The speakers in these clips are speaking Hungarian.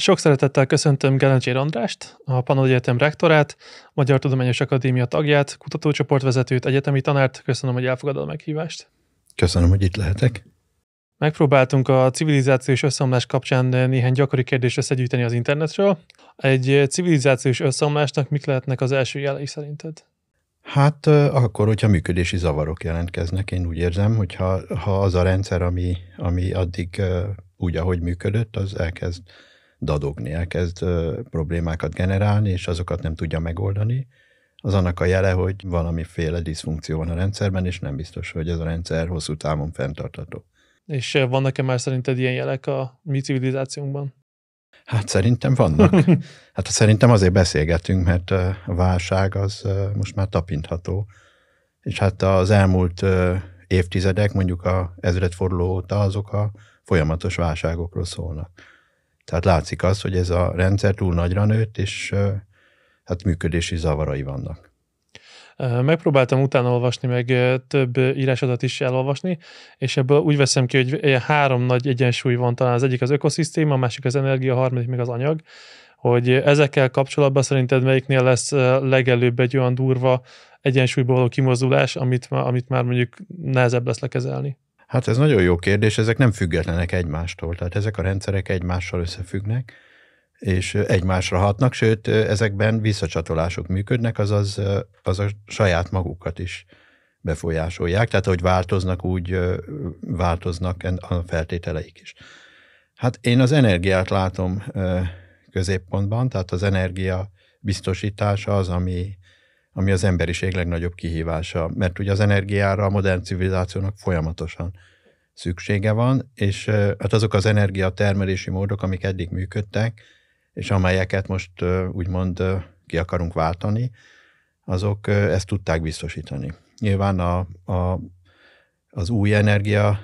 Sok szeretettel köszöntöm Gelencsér Andrást, a Panod Egyetem rektorát, Magyar Tudományos Akadémia tagját, kutatócsoportvezetőt, egyetemi tanárt. Köszönöm, hogy elfogadod a meghívást. Köszönöm, hogy itt lehetek. Megpróbáltunk a civilizációs összeomlás kapcsán néhány gyakori kérdést összegyűjteni az internetről. Egy civilizációs összeomlásnak mik lehetnek az első jelei szerinted? Hát akkor, hogyha működési zavarok jelentkeznek, én úgy érzem, hogy ha, ha az a rendszer, ami, ami addig úgy, ahogy működött, az elkezd dadogni, elkezd problémákat generálni, és azokat nem tudja megoldani, az annak a jele, hogy valamiféle diszfunkció van a rendszerben, és nem biztos, hogy ez a rendszer hosszú távon fenntartható. És vannak-e már szerinted ilyen jelek a mi civilizációnkban? Hát szerintem vannak. Hát szerintem azért beszélgetünk, mert a válság az most már tapintható. És hát az elmúlt évtizedek, mondjuk a ezredforduló óta, azok a folyamatos válságokról szólnak. Tehát látszik az, hogy ez a rendszer túl nagyra nőtt, és hát működési zavarai vannak. Megpróbáltam utána olvasni, meg több írásodat is elolvasni, és ebből úgy veszem ki, hogy három nagy egyensúly van talán. Az egyik az ökoszisztéma, a másik az energia, a harmadik meg az anyag. Hogy ezekkel kapcsolatban szerinted melyiknél lesz legelőbb egy olyan durva egyensúlyból való kimozdulás, amit, amit már mondjuk nehezebb lesz lekezelni? Hát ez nagyon jó kérdés, ezek nem függetlenek egymástól, tehát ezek a rendszerek egymással összefüggnek, és egymásra hatnak, sőt, ezekben visszacsatolások működnek, azaz az a saját magukat is befolyásolják, tehát hogy változnak, úgy változnak a feltételeik is. Hát én az energiát látom középpontban, tehát az energia biztosítása az, ami, ami az emberiség legnagyobb kihívása, mert ugye az energiára a modern civilizációnak folyamatosan szüksége van, és hát azok az energiatermelési módok, amik eddig működtek, és amelyeket most úgymond ki akarunk váltani, azok ezt tudták biztosítani. Nyilván a, a, az új energia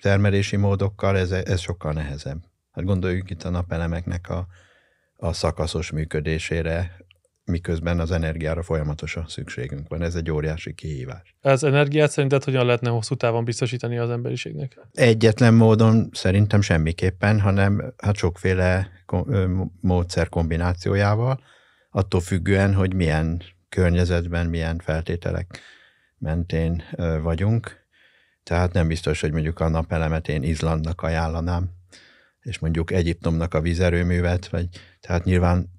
termelési módokkal ez, ez sokkal nehezebb. Hát gondoljuk itt a napelemeknek a, a szakaszos működésére, miközben az energiára folyamatosan szükségünk van. Ez egy óriási kihívás. Ez energiát szerinted hogyan lehetne hosszú távon biztosítani az emberiségnek? Egyetlen módon szerintem semmiképpen, hanem hát sokféle módszer kombinációjával, attól függően, hogy milyen környezetben, milyen feltételek mentén vagyunk. Tehát nem biztos, hogy mondjuk a napelemet én Izlandnak ajánlanám, és mondjuk Egyiptomnak a vízerőművet, vagy tehát nyilván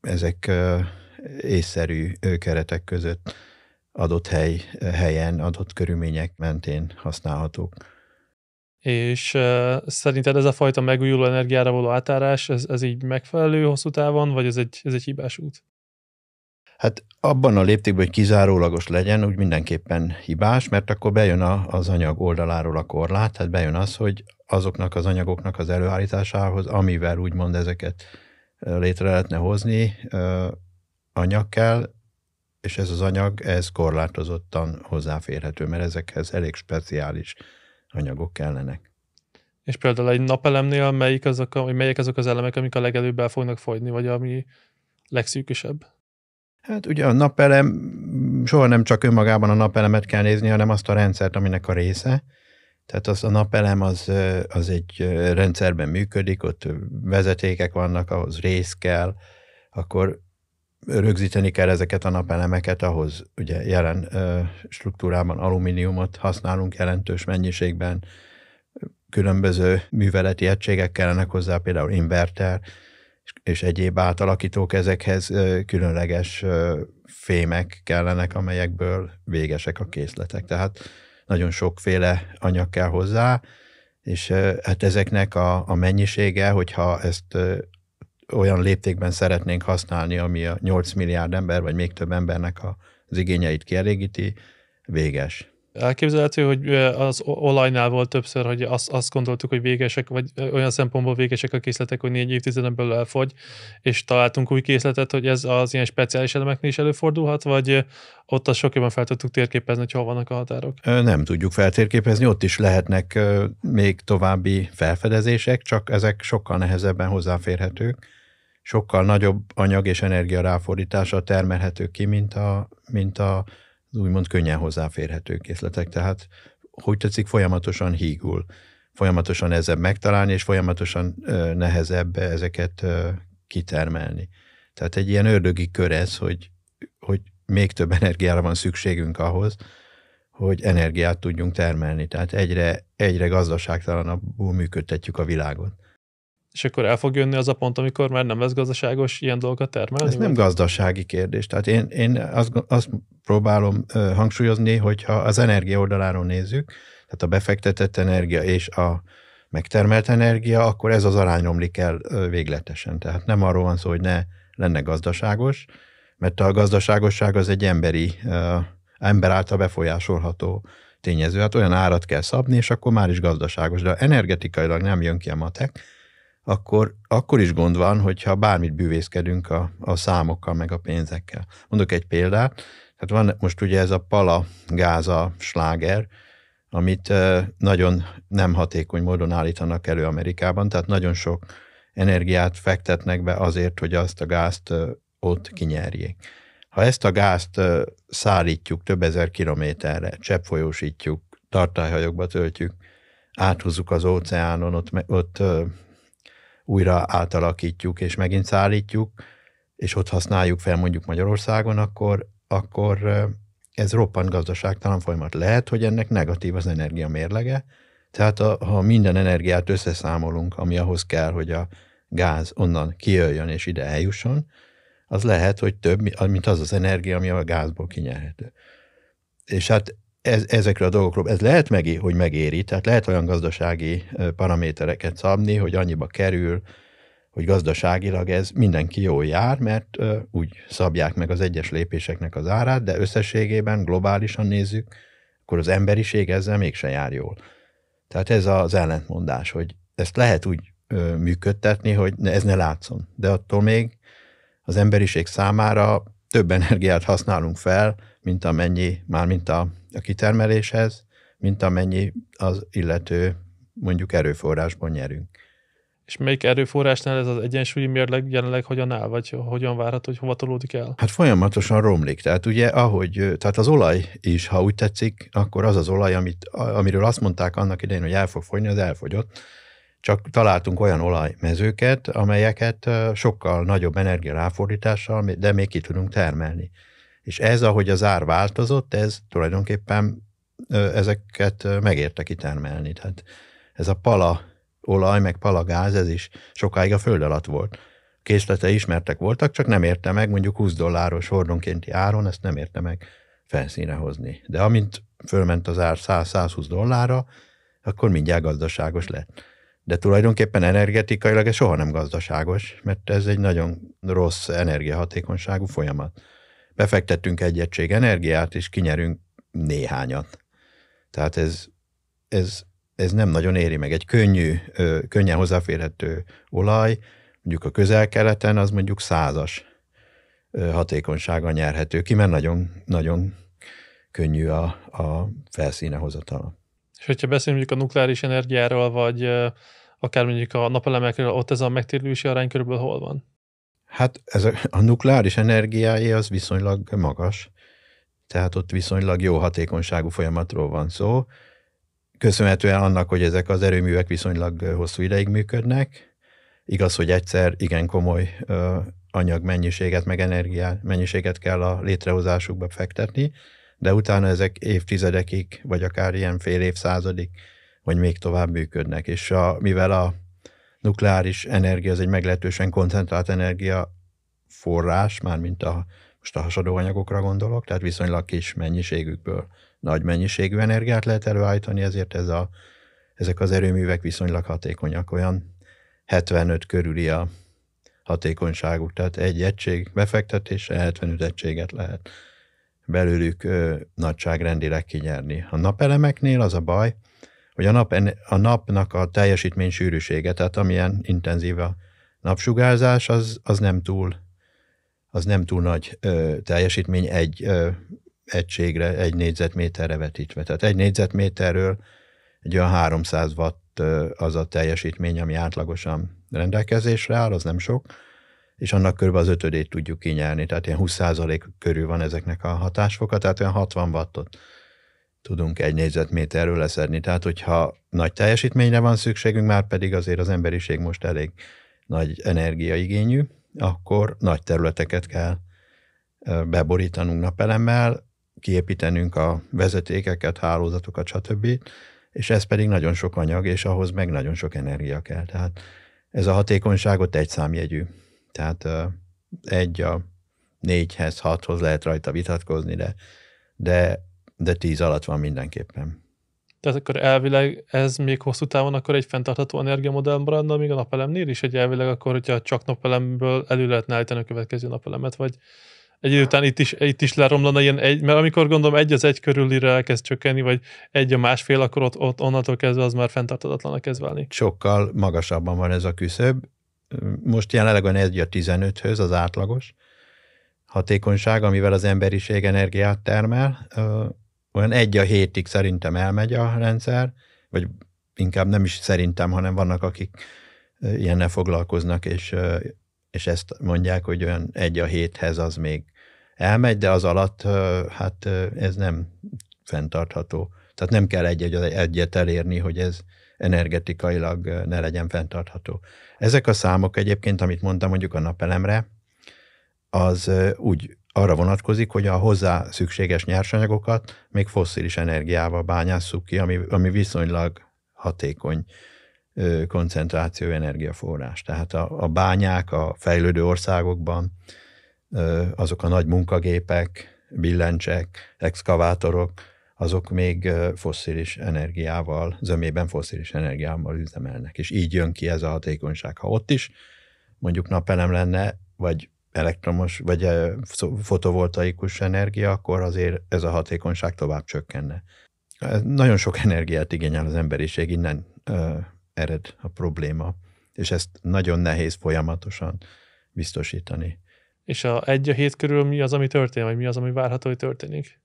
ezek észszerű keretek között adott hely, helyen, adott körülmények mentén használhatók. És uh, szerinted ez a fajta megújuló energiára való átárás, ez, ez így megfelelő hosszú távon, vagy ez egy, ez egy hibás út? Hát abban a léptékben, hogy kizárólagos legyen, úgy mindenképpen hibás, mert akkor bejön a, az anyag oldaláról a korlát, tehát bejön az, hogy azoknak az anyagoknak az előállításához, amivel úgymond ezeket létre lehetne hozni, anyag kell, és ez az anyag, ez korlátozottan hozzáférhető, mert ezekhez elég speciális anyagok kellenek. És például egy napelemnél melyik azok, a, melyek azok az elemek, amik a legelőbb el fognak fogyni, vagy ami legszűkösebb? Hát ugye a napelem, soha nem csak önmagában a napelemet kell nézni, hanem azt a rendszert, aminek a része. Tehát az a napelem az, az egy rendszerben működik, ott vezetékek vannak, ahhoz rész kell, akkor rögzíteni kell ezeket a napelemeket, ahhoz ugye jelen struktúrában alumíniumot használunk jelentős mennyiségben, különböző műveleti egységek kellenek hozzá, például inverter, és egyéb átalakítók ezekhez különleges fémek kellenek, amelyekből végesek a készletek. Tehát nagyon sokféle anyag kell hozzá, és hát ezeknek a, a mennyisége, hogyha ezt olyan léptékben szeretnénk használni, ami a 8 milliárd ember, vagy még több embernek az igényeit kielégíti, véges. Elképzelhető, hogy az olajnál volt többször, hogy azt, azt gondoltuk, hogy végesek, vagy olyan szempontból végesek a készletek, hogy négy évtizeden belül elfogy, és találtunk új készletet, hogy ez az ilyen speciális elemeknél is előfordulhat, vagy ott azt sok jobban fel tudtuk térképezni, hogy hol vannak a határok? Nem tudjuk feltérképezni, ott is lehetnek még további felfedezések, csak ezek sokkal nehezebben hozzáférhetők sokkal nagyobb anyag és energia ráfordítása termelhető ki, mint a, mint a az úgymond könnyen hozzáférhető készletek. Tehát, hogy tetszik, folyamatosan hígul. folyamatosan nehezebb megtalálni, és folyamatosan nehezebb ezeket kitermelni. Tehát egy ilyen ördögi kör ez, hogy, hogy még több energiára van szükségünk ahhoz, hogy energiát tudjunk termelni. Tehát egyre, egyre gazdaságtalanabbul működtetjük a világot. És akkor el fog jönni az a pont, amikor már nem lesz gazdaságos ilyen dolgokat termelni? Ez nem gazdasági kérdés. Tehát én, én azt, azt próbálom hangsúlyozni, hogyha az energia oldaláról nézzük, tehát a befektetett energia és a megtermelt energia, akkor ez az arány romlik el végletesen. Tehát nem arról van szó, hogy ne lenne gazdaságos, mert a gazdaságosság az egy emberi, ember által befolyásolható tényező. Hát olyan árat kell szabni, és akkor már is gazdaságos. De energetikailag nem jön ki a matek, akkor, akkor is gond van, hogyha bármit bűvészkedünk a, a számokkal, meg a pénzekkel. Mondok egy példát, tehát van most ugye ez a pala gáza sláger, amit nagyon nem hatékony módon állítanak elő Amerikában, tehát nagyon sok energiát fektetnek be azért, hogy azt a gázt ott kinyerjék. Ha ezt a gázt szállítjuk több ezer kilométerre, cseppfolyósítjuk, tartályhajókba töltjük, áthozzuk az óceánon, ott, ott újra átalakítjuk, és megint szállítjuk, és ott használjuk fel mondjuk Magyarországon, akkor, akkor ez roppant gazdaságtalan folyamat. Lehet, hogy ennek negatív az energia mérlege, tehát a, ha minden energiát összeszámolunk, ami ahhoz kell, hogy a gáz onnan kijöjjön és ide eljusson, az lehet, hogy több, mint az az energia, ami a gázból kinyerhető. És hát ez, ezekről a dolgokról, ez lehet, meg, hogy megéri, tehát lehet olyan gazdasági paramétereket szabni, hogy annyiba kerül, hogy gazdaságilag ez mindenki jól jár, mert úgy szabják meg az egyes lépéseknek az árát, de összességében globálisan nézzük, akkor az emberiség ezzel mégse jár jól. Tehát ez az ellentmondás, hogy ezt lehet úgy működtetni, hogy ez ne látszon, de attól még az emberiség számára több energiát használunk fel, mint amennyi, már mint a, a kitermeléshez, mint amennyi az illető mondjuk erőforrásban nyerünk. És melyik erőforrásnál ez az egyensúlyi mérleg jelenleg hogyan áll, vagy hogyan várható, hogy hova tolódik el? Hát folyamatosan romlik. Tehát ugye, ahogy, tehát az olaj is, ha úgy tetszik, akkor az az olaj, amit, amiről azt mondták annak idején, hogy el fog fogyni, az elfogyott. Csak találtunk olyan olajmezőket, amelyeket sokkal nagyobb energia ráfordítással, de még ki tudunk termelni. És ez, ahogy az ár változott, ez tulajdonképpen ezeket megérte kitermelni. Tehát ez a pala olaj, meg palagáz, ez is sokáig a föld alatt volt. Készlete ismertek voltak, csak nem érte meg mondjuk 20 dolláros hordonkénti áron, ezt nem érte meg felszínre hozni. De amint fölment az ár 100-120 dollárra, akkor mindjárt gazdaságos lett. De tulajdonképpen energetikailag ez soha nem gazdaságos, mert ez egy nagyon rossz energiahatékonyságú folyamat. Befektettünk egy egység energiát, és kinyerünk néhányat. Tehát ez, ez ez nem nagyon éri meg. Egy könnyű, könnyen hozzáférhető olaj, mondjuk a közel-keleten, az mondjuk százas hatékonysága nyerhető ki, mert nagyon, nagyon könnyű a, a felszíne hozatala. És hogyha beszélünk mondjuk a nukleáris energiáról, vagy akár mondjuk a napelemekről, ott ez a megtérülési arány körülbelül hol van? Hát ez a, a nukleáris energiája az viszonylag magas, tehát ott viszonylag jó hatékonyságú folyamatról van szó köszönhetően annak, hogy ezek az erőművek viszonylag hosszú ideig működnek. Igaz, hogy egyszer igen komoly anyagmennyiséget, meg energiát, mennyiséget kell a létrehozásukba fektetni, de utána ezek évtizedekig, vagy akár ilyen fél évszázadig, vagy még tovább működnek. És a, mivel a nukleáris energia az egy meglehetősen koncentrált energia forrás, mármint a, most a hasadóanyagokra gondolok, tehát viszonylag kis mennyiségükből nagy mennyiségű energiát lehet előállítani, ezért ez a, ezek az erőművek viszonylag hatékonyak, olyan 75 körüli a hatékonyságuk, tehát egy egység befektetése 75 egységet lehet belőlük ö, nagyságrendileg kinyerni. A napelemeknél az a baj, hogy a, nap, a napnak a teljesítmény sűrűsége, tehát amilyen intenzív a napsugárzás, az, az nem túl az nem túl nagy ö, teljesítmény egy ö, egységre, egy négyzetméterre vetítve. Tehát egy négyzetméterről egy olyan 300 watt az a teljesítmény, ami átlagosan rendelkezésre áll, az nem sok, és annak körülbelül az ötödét tudjuk kinyerni, tehát ilyen 20% körül van ezeknek a hatásfoka, tehát olyan 60 wattot tudunk egy négyzetméterről leszedni. Tehát, hogyha nagy teljesítményre van szükségünk, már pedig azért az emberiség most elég nagy energiaigényű, akkor nagy területeket kell beborítanunk napelemmel, kiépítenünk a vezetékeket, hálózatokat, stb. És ez pedig nagyon sok anyag, és ahhoz meg nagyon sok energia kell. Tehát ez a hatékonyságot egy számjegyű. Tehát egy a négyhez, hathoz lehet rajta vitatkozni, de, de, de tíz alatt van mindenképpen. Tehát akkor elvileg ez még hosszú távon akkor egy fenntartható energiamodell maradna, még a napelemnél is, egy elvileg akkor, hogyha csak napelemből elő lehetne állítani a következő napelemet, vagy egy idő után itt is, itt is leromlana ilyen egy, mert amikor gondolom egy az egy körülire elkezd csökkenni, vagy egy a másfél, akkor ott, ott onnantól kezdve az már fenntartatatlanak kezd válni. Sokkal magasabban van ez a küszöb. Most jelenleg van egy a 15-höz az átlagos hatékonyság, amivel az emberiség energiát termel. Olyan egy a hétig szerintem elmegy a rendszer, vagy inkább nem is szerintem, hanem vannak, akik ilyennel foglalkoznak, és és ezt mondják, hogy olyan egy a héthez az még elmegy, de az alatt hát ez nem fenntartható. Tehát nem kell egy, egy egyet elérni, hogy ez energetikailag ne legyen fenntartható. Ezek a számok egyébként, amit mondtam mondjuk a napelemre, az úgy arra vonatkozik, hogy a hozzá szükséges nyersanyagokat még fosszilis energiával bányásszuk ki, ami, ami viszonylag hatékony koncentráció energiaforrás. Tehát a, a bányák a fejlődő országokban, azok a nagy munkagépek, billencsek, exkavátorok, azok még fosszilis energiával, zömében fosszilis energiával üzemelnek, és így jön ki ez a hatékonyság. Ha ott is mondjuk napelem lenne, vagy elektromos, vagy fotovoltaikus energia, akkor azért ez a hatékonyság tovább csökkenne. Nagyon sok energiát igényel az emberiség, innen ered a probléma, és ezt nagyon nehéz folyamatosan biztosítani. És a egy a hét körül mi az, ami történik, vagy mi az, ami várható, hogy történik?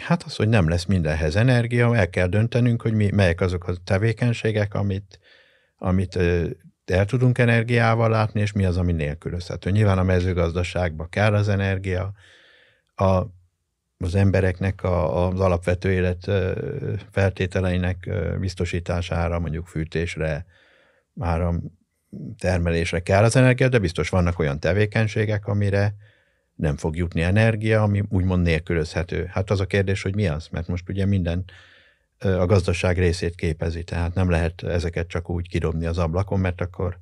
Hát az, hogy nem lesz mindenhez energia, el kell döntenünk, hogy mi, melyek azok a tevékenységek, amit, amit el tudunk energiával látni, és mi az, ami nélkülözhető. Nyilván a mezőgazdaságba kell az energia, a az embereknek a, az alapvető élet feltételeinek biztosítására, mondjuk fűtésre, áram termelésre kell az energia, de biztos vannak olyan tevékenységek, amire nem fog jutni energia, ami úgymond nélkülözhető. Hát az a kérdés, hogy mi az, mert most ugye minden a gazdaság részét képezi, tehát nem lehet ezeket csak úgy kidobni az ablakon, mert akkor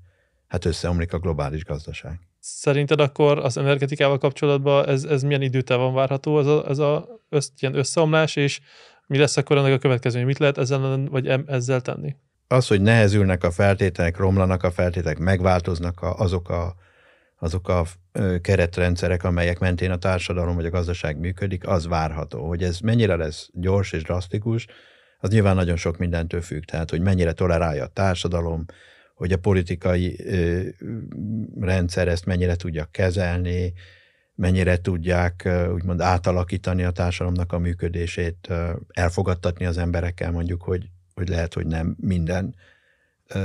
hát összeomlik a globális gazdaság. Szerinted akkor az energetikával kapcsolatban ez, ez milyen időtávon várható, ez a, ez a össz, ilyen összeomlás, és mi lesz akkor ennek a következő, mit lehet ezzel, vagy ezzel tenni? Az, hogy nehezülnek a feltételek, romlanak a feltételek, megváltoznak a, azok a azok a keretrendszerek, amelyek mentén a társadalom vagy a gazdaság működik, az várható. Hogy ez mennyire lesz gyors és drasztikus, az nyilván nagyon sok mindentől függ. Tehát, hogy mennyire tolerálja a társadalom, hogy a politikai rendszer ezt mennyire tudja kezelni, mennyire tudják úgymond átalakítani a társadalomnak a működését, elfogadtatni az emberekkel mondjuk, hogy, hogy lehet, hogy nem minden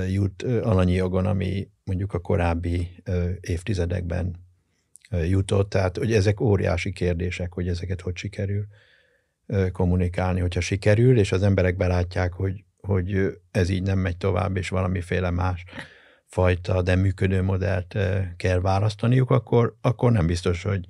jut alanyi jogon, ami mondjuk a korábbi évtizedekben jutott. Tehát, hogy ezek óriási kérdések, hogy ezeket hogy sikerül kommunikálni, hogyha sikerül, és az emberek belátják, hogy hogy ez így nem megy tovább, és valamiféle más fajta, de működő modellt kell választaniuk, akkor, akkor nem biztos, hogy,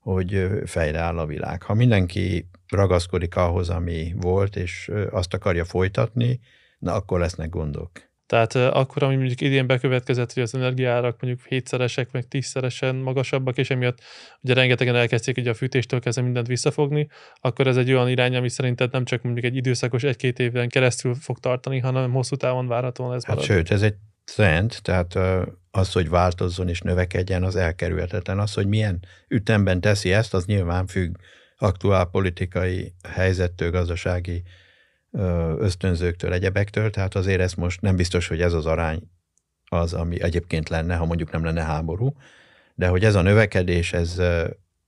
hogy fejre áll a világ. Ha mindenki ragaszkodik ahhoz, ami volt, és azt akarja folytatni, na akkor lesznek gondok. Tehát akkor, ami mondjuk idén bekövetkezett, hogy az energiárak mondjuk hétszeresek, meg tízszeresen magasabbak, és emiatt ugye rengetegen elkezdték ugye a fűtéstől kezdve mindent visszafogni, akkor ez egy olyan irány, ami szerinted nem csak mondjuk egy időszakos egy-két évben keresztül fog tartani, hanem hosszú távon várhatóan ez hát marad. Sőt, ez egy trend, tehát az, hogy változzon és növekedjen, az elkerülhetetlen. Az, hogy milyen ütemben teszi ezt, az nyilván függ aktuál politikai helyzettől, gazdasági ösztönzőktől, egyebektől, tehát azért ez most nem biztos, hogy ez az arány az, ami egyébként lenne, ha mondjuk nem lenne háború, de hogy ez a növekedés, ez,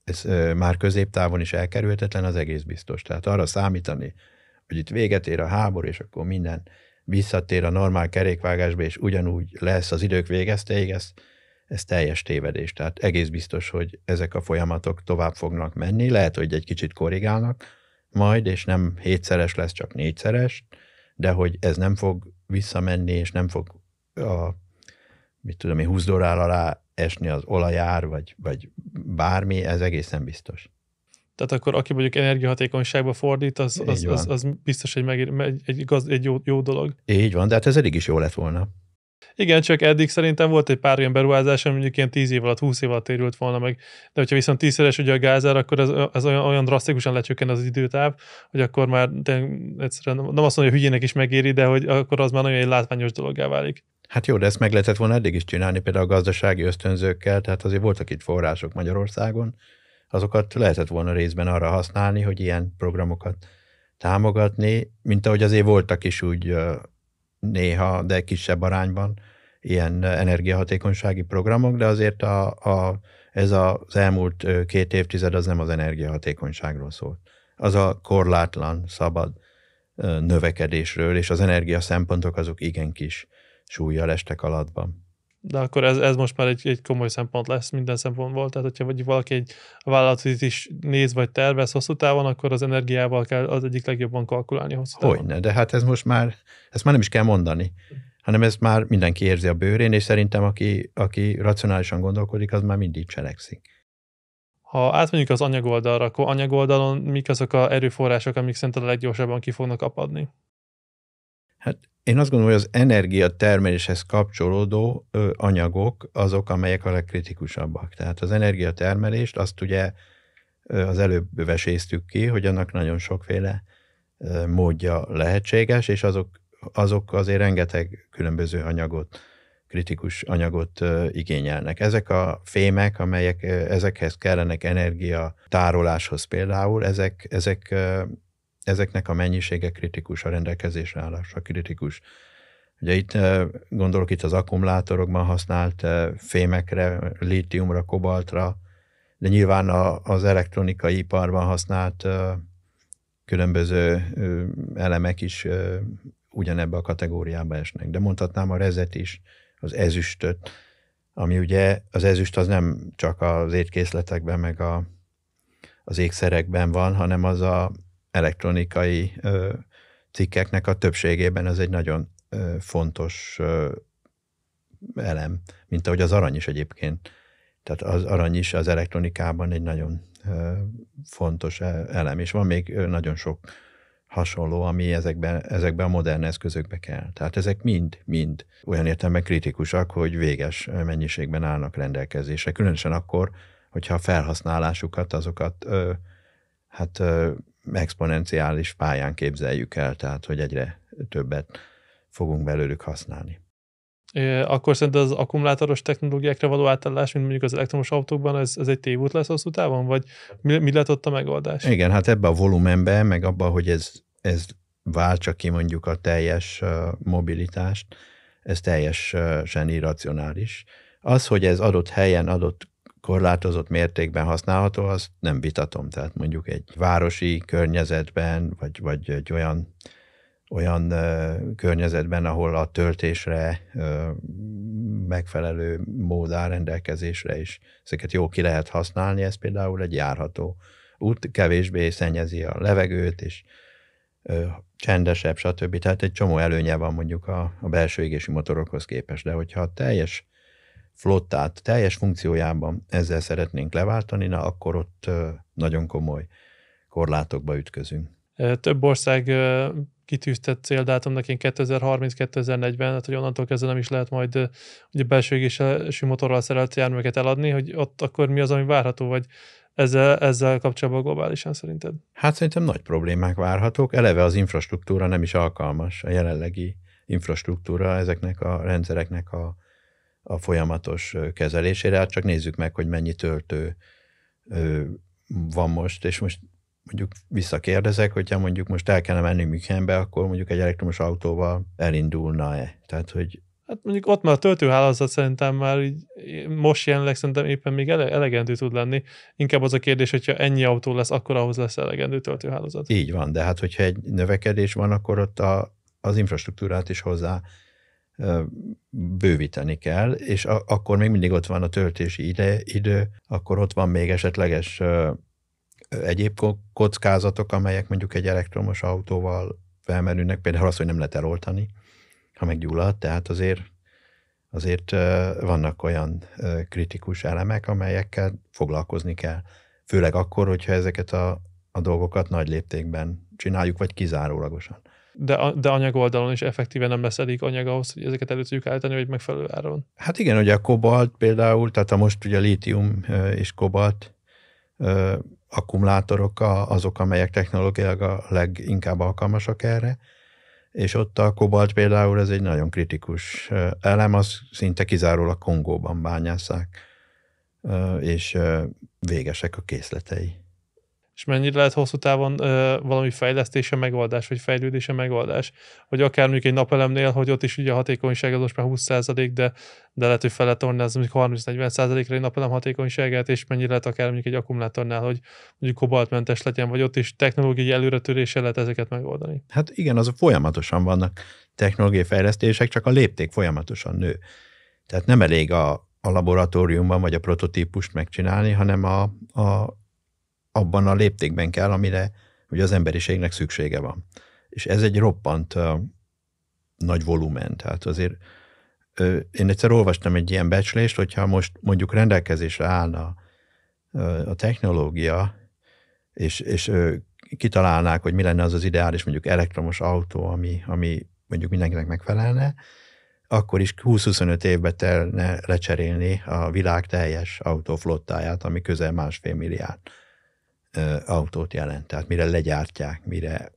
ez már középtávon is elkerülhetetlen, az egész biztos. Tehát arra számítani, hogy itt véget ér a háború, és akkor minden visszatér a normál kerékvágásba, és ugyanúgy lesz az idők végezteig, ez, ez teljes tévedés. Tehát egész biztos, hogy ezek a folyamatok tovább fognak menni, lehet, hogy egy kicsit korrigálnak, majd, és nem hétszeres lesz, csak négyszeres, de hogy ez nem fog visszamenni, és nem fog a, mit tudom én, 20 dollár alá esni az olajár, vagy, vagy bármi, ez egészen biztos. Tehát akkor aki mondjuk energiahatékonyságba fordít, az, az, az, az biztos egy, megér, egy, egy, igaz, egy jó, jó dolog. Így van, de hát ez eddig is jó lett volna. Igen, csak eddig szerintem volt egy pár olyan beruházás, ami mondjuk ilyen 10 év alatt, 20 év alatt térült volna meg. De hogyha viszont tízszeres ugye a gázár, akkor ez, ez olyan, olyan drasztikusan lecsökken az időtáv, hogy akkor már de egyszerűen nem azt mondom, hogy hülyének is megéri, de hogy akkor az már nagyon egy látványos dologgá válik. Hát jó, de ezt meg lehetett volna eddig is csinálni, például a gazdasági ösztönzőkkel, tehát azért voltak itt források Magyarországon, azokat lehetett volna részben arra használni, hogy ilyen programokat támogatni, mint ahogy azért voltak is úgy néha, de kisebb arányban ilyen energiahatékonysági programok, de azért a, a, ez az elmúlt két évtized az nem az energiahatékonyságról szólt. Az a korlátlan, szabad növekedésről, és az energia szempontok azok igen kis súlyjal estek alatban. De akkor ez, ez most már egy, egy komoly szempont lesz minden szempontból. Tehát, hogyha vagy valaki egy vállalatot is néz vagy tervez hosszú távon, akkor az energiával kell az egyik legjobban kalkulálni hosszú távon. Hogyne, de hát ez most már, ezt már nem is kell mondani, hanem ezt már mindenki érzi a bőrén, és szerintem aki, aki racionálisan gondolkodik, az már mindig cselekszik. Ha átmegyünk az anyagoldalra, akkor anyagoldalon mik azok a erőforrások, amik szerinted a leggyorsabban ki fognak apadni? Hát én azt gondolom, hogy az energiatermeléshez kapcsolódó anyagok azok, amelyek a legkritikusabbak. Tehát az energiatermelést azt ugye az előbb veséztük ki, hogy annak nagyon sokféle módja lehetséges, és azok, azok azért rengeteg különböző anyagot, kritikus anyagot igényelnek. Ezek a fémek, amelyek ezekhez kellenek energia tároláshoz például, ezek, ezek ezeknek a mennyisége kritikus, a rendelkezésre állása kritikus. Ugye itt gondolok itt az akkumulátorokban használt fémekre, lítiumra, kobaltra, de nyilván az elektronikai iparban használt különböző elemek is ugyanebbe a kategóriába esnek. De mondhatnám a rezet is, az ezüstöt, ami ugye az ezüst az nem csak az étkészletekben, meg a, az ékszerekben van, hanem az a elektronikai ö, cikkeknek a többségében ez egy nagyon ö, fontos ö, elem, mint ahogy az arany is egyébként. Tehát az arany is az elektronikában egy nagyon ö, fontos e, elem, és van még nagyon sok hasonló, ami ezekben, ezekben a modern eszközökbe kell. Tehát ezek mind, mind olyan értelemben kritikusak, hogy véges mennyiségben állnak rendelkezésre. Különösen akkor, hogyha a felhasználásukat, azokat ö, hát ö, exponenciális pályán képzeljük el, tehát hogy egyre többet fogunk belőlük használni. Akkor szerinted az akkumulátoros technológiákra való átállás, mint mondjuk az elektromos autókban, ez, ez egy tévút lesz hosszú távon, vagy mi, mi lett ott a megoldás? Igen, hát ebbe a volumenbe, meg abba, hogy ez, ez váltsa ki mondjuk a teljes mobilitást, ez teljesen irracionális. Az, hogy ez adott helyen, adott korlátozott mértékben használható, azt nem vitatom. Tehát mondjuk egy városi környezetben, vagy, vagy egy olyan, olyan ö, környezetben, ahol a töltésre ö, megfelelő mód áll rendelkezésre, és ezeket jó ki lehet használni, ez például egy járható út, kevésbé szennyezi a levegőt, és ö, csendesebb, stb. Tehát egy csomó előnye van mondjuk a, a belső égési motorokhoz képest, de hogyha teljes flottát teljes funkciójában ezzel szeretnénk leváltani, na akkor ott nagyon komoly korlátokba ütközünk. Több ország kitűztett céldátumnak én 2030-2040, hát hogy onnantól kezdve nem is lehet majd ugye belső égési motorral szerelt járműveket eladni, hogy ott akkor mi az, ami várható, vagy ezzel, ezzel kapcsolatban globálisan szerinted? Hát szerintem nagy problémák várhatók. Eleve az infrastruktúra nem is alkalmas, a jelenlegi infrastruktúra ezeknek a rendszereknek a a folyamatos kezelésére. Hát csak nézzük meg, hogy mennyi töltő van most, és most mondjuk visszakérdezek, hogyha mondjuk most el kellene menni Münchenbe, akkor mondjuk egy elektromos autóval elindulna-e? Tehát, hogy Hát mondjuk ott már a töltőhálózat szerintem már így, most jelenleg szerintem éppen még ele, elegendő tud lenni. Inkább az a kérdés, hogyha ennyi autó lesz, akkor ahhoz lesz elegendő töltőhálózat. Így van, de hát hogyha egy növekedés van, akkor ott a, az infrastruktúrát is hozzá bővíteni kell, és a, akkor még mindig ott van a töltési ide, idő, akkor ott van még esetleges egyéb kockázatok, amelyek mondjuk egy elektromos autóval felmerülnek, például az, hogy nem lehet eloltani, ha meggyullad, tehát azért azért vannak olyan kritikus elemek, amelyekkel foglalkozni kell. Főleg akkor, hogyha ezeket a, a dolgokat nagy léptékben csináljuk, vagy kizárólagosan. De, de anyag oldalon is effektíve nem lesz elég anyag ahhoz, hogy ezeket elő tudjuk állítani, hogy megfelelő áron. Hát igen, ugye a kobalt például, tehát a most ugye lítium és kobalt akkumulátorok azok, amelyek technológiailag a leginkább alkalmasak erre, és ott a kobalt például ez egy nagyon kritikus elem, az szinte kizárólag Kongóban bányászák, és végesek a készletei és mennyire lehet hosszú távon ö, valami fejlesztése megoldás, vagy fejlődése megoldás, hogy akár mondjuk egy napelemnél, hogy ott is ugye a hatékonyság az most már 20%, de, de lehet, hogy fel lehet az mondjuk 30-40%-ra egy napelem hatékonyságát, és mennyire lehet akár mondjuk egy akkumulátornál, hogy mondjuk kobaltmentes legyen, vagy ott is technológiai előretöréssel lehet ezeket megoldani. Hát igen, az folyamatosan vannak technológiai fejlesztések, csak a lépték folyamatosan nő. Tehát nem elég a, a laboratóriumban vagy a prototípust megcsinálni, hanem a, a abban a léptékben kell, amire ugye az emberiségnek szüksége van. És ez egy roppant uh, nagy volumen, tehát azért uh, én egyszer olvastam egy ilyen becslést, hogyha most mondjuk rendelkezésre állna uh, a technológia, és, és uh, kitalálnák, hogy mi lenne az az ideális mondjuk elektromos autó, ami, ami mondjuk mindenkinek megfelelne, akkor is 20-25 évbe telne lecserélni a világ teljes autóflottáját, ami közel másfél milliárd autót jelent. Tehát mire legyártják, mire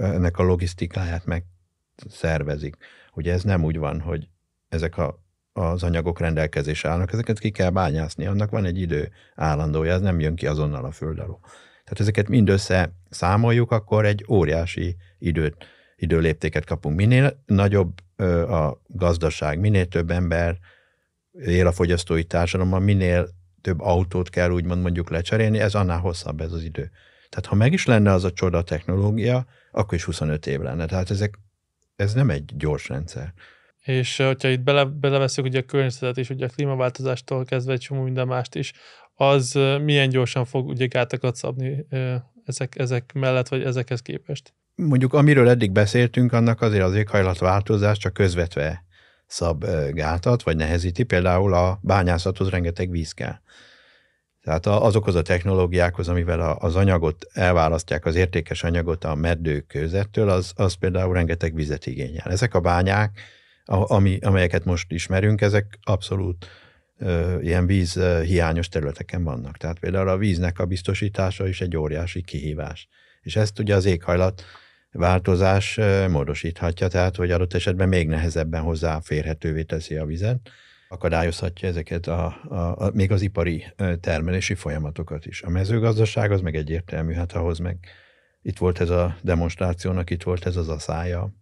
ennek a logisztikáját megszervezik. Ugye ez nem úgy van, hogy ezek a, az anyagok rendelkezésre állnak, ezeket ki kell bányászni, annak van egy idő állandója, ez nem jön ki azonnal a föld alól. Tehát ezeket mindössze számoljuk, akkor egy óriási időt, időléptéket kapunk. Minél nagyobb a gazdaság, minél több ember él a fogyasztói társadalomban, minél több autót kell úgymond mondjuk lecserélni, ez annál hosszabb ez az idő. Tehát ha meg is lenne az a csoda technológia, akkor is 25 év lenne. Tehát ezek, ez nem egy gyors rendszer. És hogyha itt bele, beleveszünk ugye a környezetet és ugye a klímaváltozástól kezdve egy csomó minden mást is, az milyen gyorsan fog ugye gátakat szabni ezek, ezek mellett, vagy ezekhez képest? Mondjuk amiről eddig beszéltünk, annak azért az éghajlatváltozás csak közvetve szab gátat, vagy nehezíti, például a bányászathoz rengeteg víz kell. Tehát azokhoz a technológiákhoz, amivel az anyagot elválasztják, az értékes anyagot a meddők közettől, az, az például rengeteg vizet igényel. Ezek a bányák, ami, amelyeket most ismerünk, ezek abszolút ö, ilyen víz hiányos területeken vannak. Tehát például a víznek a biztosítása is egy óriási kihívás. És ezt ugye az éghajlat változás módosíthatja, tehát hogy adott esetben még nehezebben hozzáférhetővé teszi a vizet, akadályozhatja ezeket a, a, a, még az ipari termelési folyamatokat is. A mezőgazdaság az meg egyértelmű, hát ahhoz meg itt volt ez a demonstrációnak, itt volt ez az a szája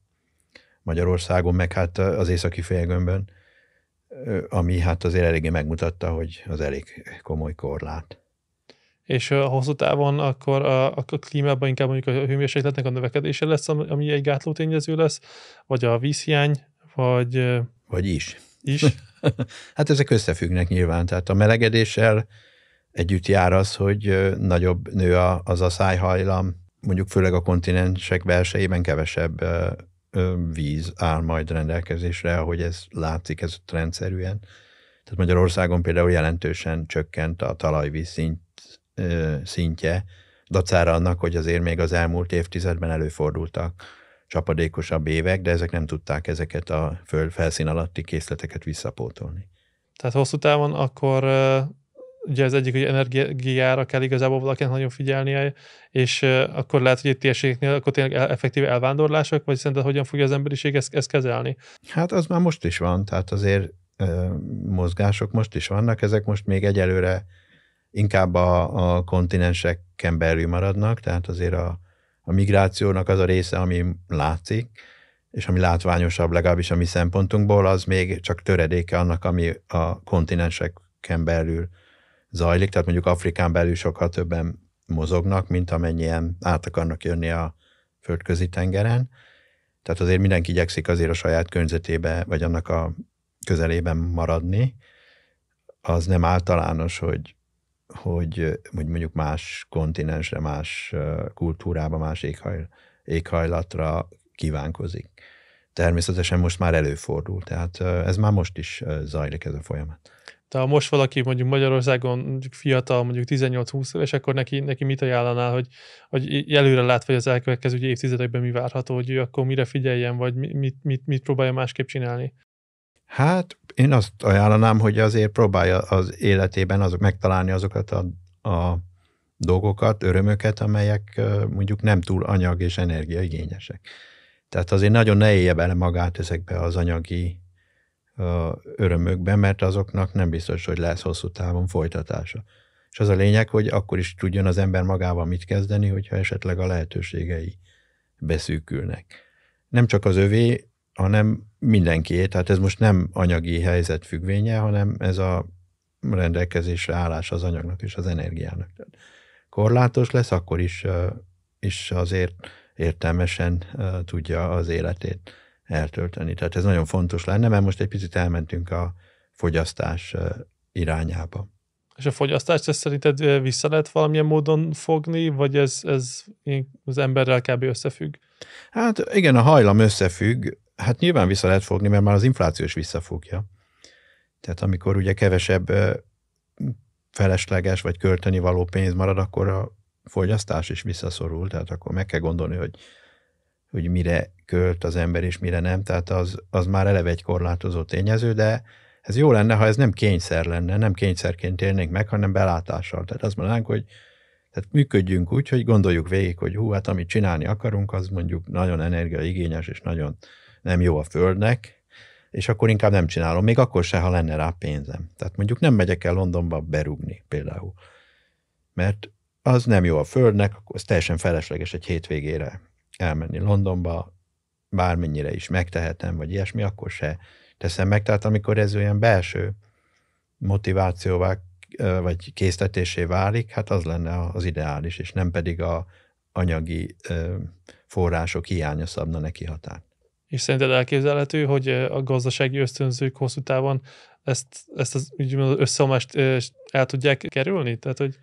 Magyarországon, meg hát az északi félgömbön, ami hát azért eléggé megmutatta, hogy az elég komoly korlát és a hosszú távon akkor a, a klímában inkább mondjuk a hőmérsékletnek a növekedése lesz, ami egy gátló tényező lesz, vagy a vízhiány, vagy... Vagy is. Is? hát ezek összefüggnek nyilván, tehát a melegedéssel együtt jár az, hogy nagyobb nő az a szájhajlam, mondjuk főleg a kontinensek belsejében kevesebb víz áll majd rendelkezésre, ahogy ez látszik, ez rendszerűen. Tehát Magyarországon például jelentősen csökkent a talajvíz szint szintje, dacára annak, hogy azért még az elmúlt évtizedben előfordultak csapadékosabb évek, de ezek nem tudták ezeket a föld felszín alatti készleteket visszapótolni. Tehát hosszú távon akkor ugye az egyik, hogy energiára kell igazából valakinek nagyon figyelnie, és akkor lehet, hogy egy térségeknél akkor tényleg effektív elvándorlások, vagy szerinted hogyan fogja az emberiség ezt, ezt kezelni? Hát az már most is van, tehát azért mozgások most is vannak, ezek most még egyelőre inkább a, a kontinenseken belül maradnak, tehát azért a, a migrációnak az a része, ami látszik, és ami látványosabb legalábbis a mi szempontunkból, az még csak töredéke annak, ami a kontinenseken belül zajlik, tehát mondjuk Afrikán belül sokkal többen mozognak, mint amennyien át akarnak jönni a földközi tengeren. Tehát azért mindenki igyekszik azért a saját környezetébe, vagy annak a közelében maradni. Az nem általános, hogy hogy, hogy mondjuk más kontinensre, más kultúrába, más éghajl, éghajlatra kívánkozik. Természetesen most már előfordul, tehát ez már most is zajlik ez a folyamat. De ha most valaki mondjuk Magyarországon mondjuk fiatal, mondjuk 18-20 éves, akkor neki, neki mit ajánlanál, hogy, hogy előre lát, vagy az elkövetkező évtizedekben mi várható, hogy ő akkor mire figyeljen, vagy mit, mit, mit próbálja másképp csinálni? Hát én azt ajánlanám, hogy azért próbálja az életében azok megtalálni azokat a, a dolgokat, örömöket, amelyek mondjuk nem túl anyag és energiaigényesek. Tehát azért nagyon ne élje bele magát ezekbe az anyagi örömökben, mert azoknak nem biztos, hogy lesz hosszú távon folytatása. És az a lényeg, hogy akkor is tudjon az ember magával mit kezdeni, hogyha esetleg a lehetőségei beszűkülnek. Nem csak az övé, hanem mindenkié, tehát ez most nem anyagi helyzet függvénye, hanem ez a rendelkezésre állás az anyagnak és az energiának. Tehát korlátos lesz, akkor is, is azért értelmesen tudja az életét eltölteni. Tehát ez nagyon fontos lenne, mert most egy picit elmentünk a fogyasztás irányába. És a fogyasztást ezt szerinted vissza lehet valamilyen módon fogni, vagy ez, ez az emberrel kb. összefügg? Hát igen, a hajlam összefügg. Hát nyilván vissza lehet fogni, mert már az infláció is visszafogja. Tehát amikor ugye kevesebb felesleges vagy költeni való pénz marad, akkor a fogyasztás is visszaszorul, tehát akkor meg kell gondolni, hogy, hogy mire költ az ember és mire nem, tehát az, az már eleve egy korlátozó tényező, de ez jó lenne, ha ez nem kényszer lenne, nem kényszerként élnénk meg, hanem belátással. Tehát azt mondanánk, hogy tehát működjünk úgy, hogy gondoljuk végig, hogy hú, hát amit csinálni akarunk, az mondjuk nagyon energiaigényes és nagyon nem jó a földnek, és akkor inkább nem csinálom, még akkor se, ha lenne rá pénzem. Tehát mondjuk nem megyek el Londonba berugni például, mert az nem jó a földnek, akkor az teljesen felesleges egy hétvégére elmenni Londonba, bármennyire is megtehetem, vagy ilyesmi, akkor se teszem meg. Tehát amikor ez olyan belső motivációvá vagy késztetésé válik, hát az lenne az ideális, és nem pedig a anyagi források hiánya szabna neki határt. És szerinted elképzelhető, hogy a gazdasági ösztönzők hosszú távon ezt, ezt az összeomást el tudják kerülni? Tehát, hogy...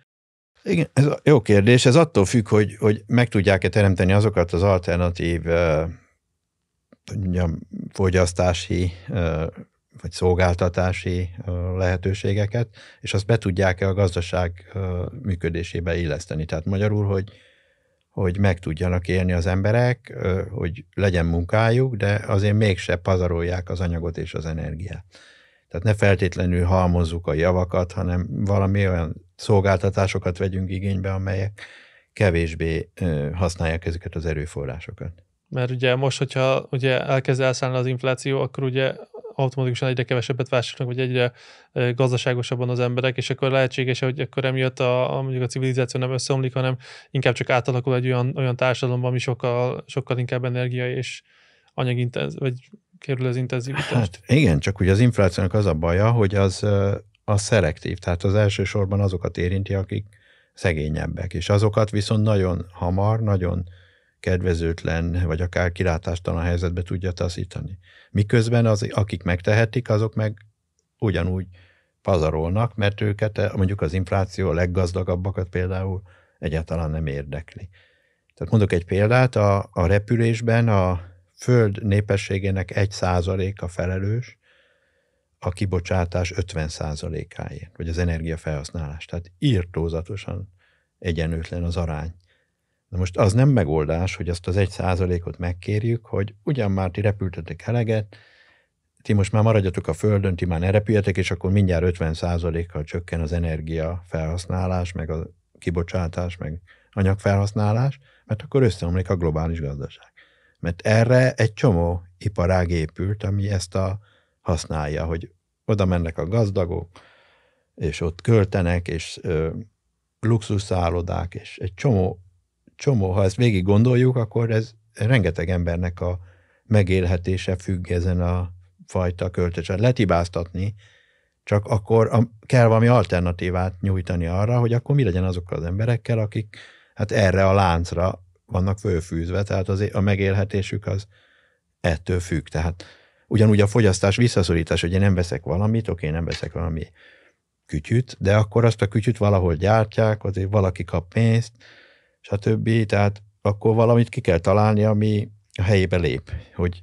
Igen, ez a jó kérdés. Ez attól függ, hogy, hogy meg tudják-e teremteni azokat az alternatív mondjam, fogyasztási vagy szolgáltatási lehetőségeket, és azt be tudják-e a gazdaság működésébe illeszteni. Tehát magyarul, hogy, hogy meg tudjanak élni az emberek, hogy legyen munkájuk, de azért mégse pazarolják az anyagot és az energiát. Tehát ne feltétlenül halmozzuk a javakat, hanem valami olyan szolgáltatásokat vegyünk igénybe, amelyek kevésbé használják ezeket az erőforrásokat. Mert ugye most, hogyha ugye elkezd elszállni az infláció, akkor ugye automatikusan egyre kevesebbet vásárolnak, vagy egyre gazdaságosabban az emberek, és akkor lehetséges, hogy akkor emiatt a, a, mondjuk a civilizáció nem összeomlik, hanem inkább csak átalakul egy olyan, olyan társadalomban, ami sokkal, sokkal inkább energia és anyagintenz, vagy kerül az intenzivitást. Hát igen, csak ugye az inflációnak az a baja, hogy az, az szelektív, tehát az elsősorban azokat érinti, akik szegényebbek, és azokat viszont nagyon hamar, nagyon kedvezőtlen, vagy akár kilátástalan helyzetbe tudja taszítani. Miközben az, akik megtehetik, azok meg ugyanúgy pazarolnak, mert őket mondjuk az infláció a leggazdagabbakat például egyáltalán nem érdekli. Tehát mondok egy példát, a, a repülésben a föld népességének egy százaléka felelős a kibocsátás 50 százalékáért, vagy az energiafelhasználás. Tehát írtózatosan egyenlőtlen az arány. Na most az nem megoldás, hogy azt az egy százalékot megkérjük, hogy ugyan már ti repültetek eleget, ti most már maradjatok a földön, ti már ne repüljetek, és akkor mindjárt 50 százalékkal csökken az energia felhasználás, meg a kibocsátás, meg anyagfelhasználás, mert akkor összeomlik a globális gazdaság. Mert erre egy csomó iparág épült, ami ezt a használja, hogy oda mennek a gazdagok, és ott költenek, és ö, luxuszállodák, és egy csomó csomó, ha ezt végig gondoljuk, akkor ez rengeteg embernek a megélhetése függ ezen a fajta költésen. Letibáztatni, csak akkor kell valami alternatívát nyújtani arra, hogy akkor mi legyen azokkal az emberekkel, akik hát erre a láncra vannak fölfűzve, tehát az, a megélhetésük az ettől függ. Tehát ugyanúgy a fogyasztás visszaszorítás, hogy én nem veszek valamit, oké, nem veszek valami kütyüt, de akkor azt a kütyüt valahol gyártják, azért valaki kap pénzt, stb. Tehát akkor valamit ki kell találni, ami a helyébe lép, hogy,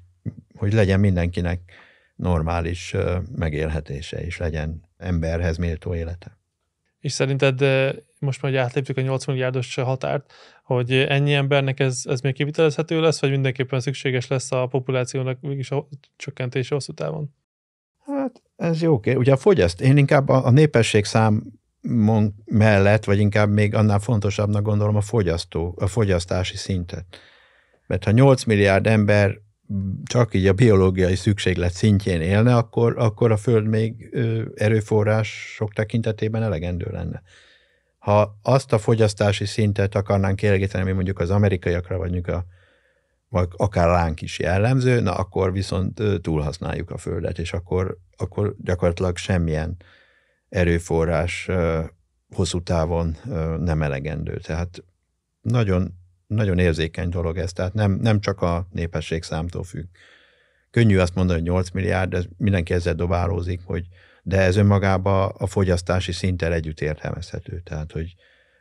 hogy legyen mindenkinek normális megélhetése, és legyen emberhez méltó élete. És szerinted most már átléptük a 8 milliárdos határt, hogy ennyi embernek ez, ez még kivitelezhető lesz, vagy mindenképpen szükséges lesz a populációnak mégis a csökkentése hosszú távon? Hát ez jó. Ugye a fogyaszt, én inkább a, a népesség szám mellett, vagy inkább még annál fontosabbnak gondolom a fogyasztó, a fogyasztási szintet. Mert ha 8 milliárd ember csak így a biológiai szükséglet szintjén élne, akkor, akkor a Föld még erőforrás sok tekintetében elegendő lenne. Ha azt a fogyasztási szintet akarnánk kielégíteni, ami mondjuk az amerikaiakra, vagy mondjuk a, vagy akár ránk is jellemző, na akkor viszont túlhasználjuk a Földet, és akkor, akkor gyakorlatilag semmilyen erőforrás hosszú távon nem elegendő. Tehát nagyon nagyon érzékeny dolog ez, tehát nem, nem csak a népesség számtól függ. Könnyű azt mondani, hogy 8 milliárd, de mindenki ezzel dobálózik, hogy de ez önmagában a fogyasztási szinttel együtt értelmezhető. Tehát, hogy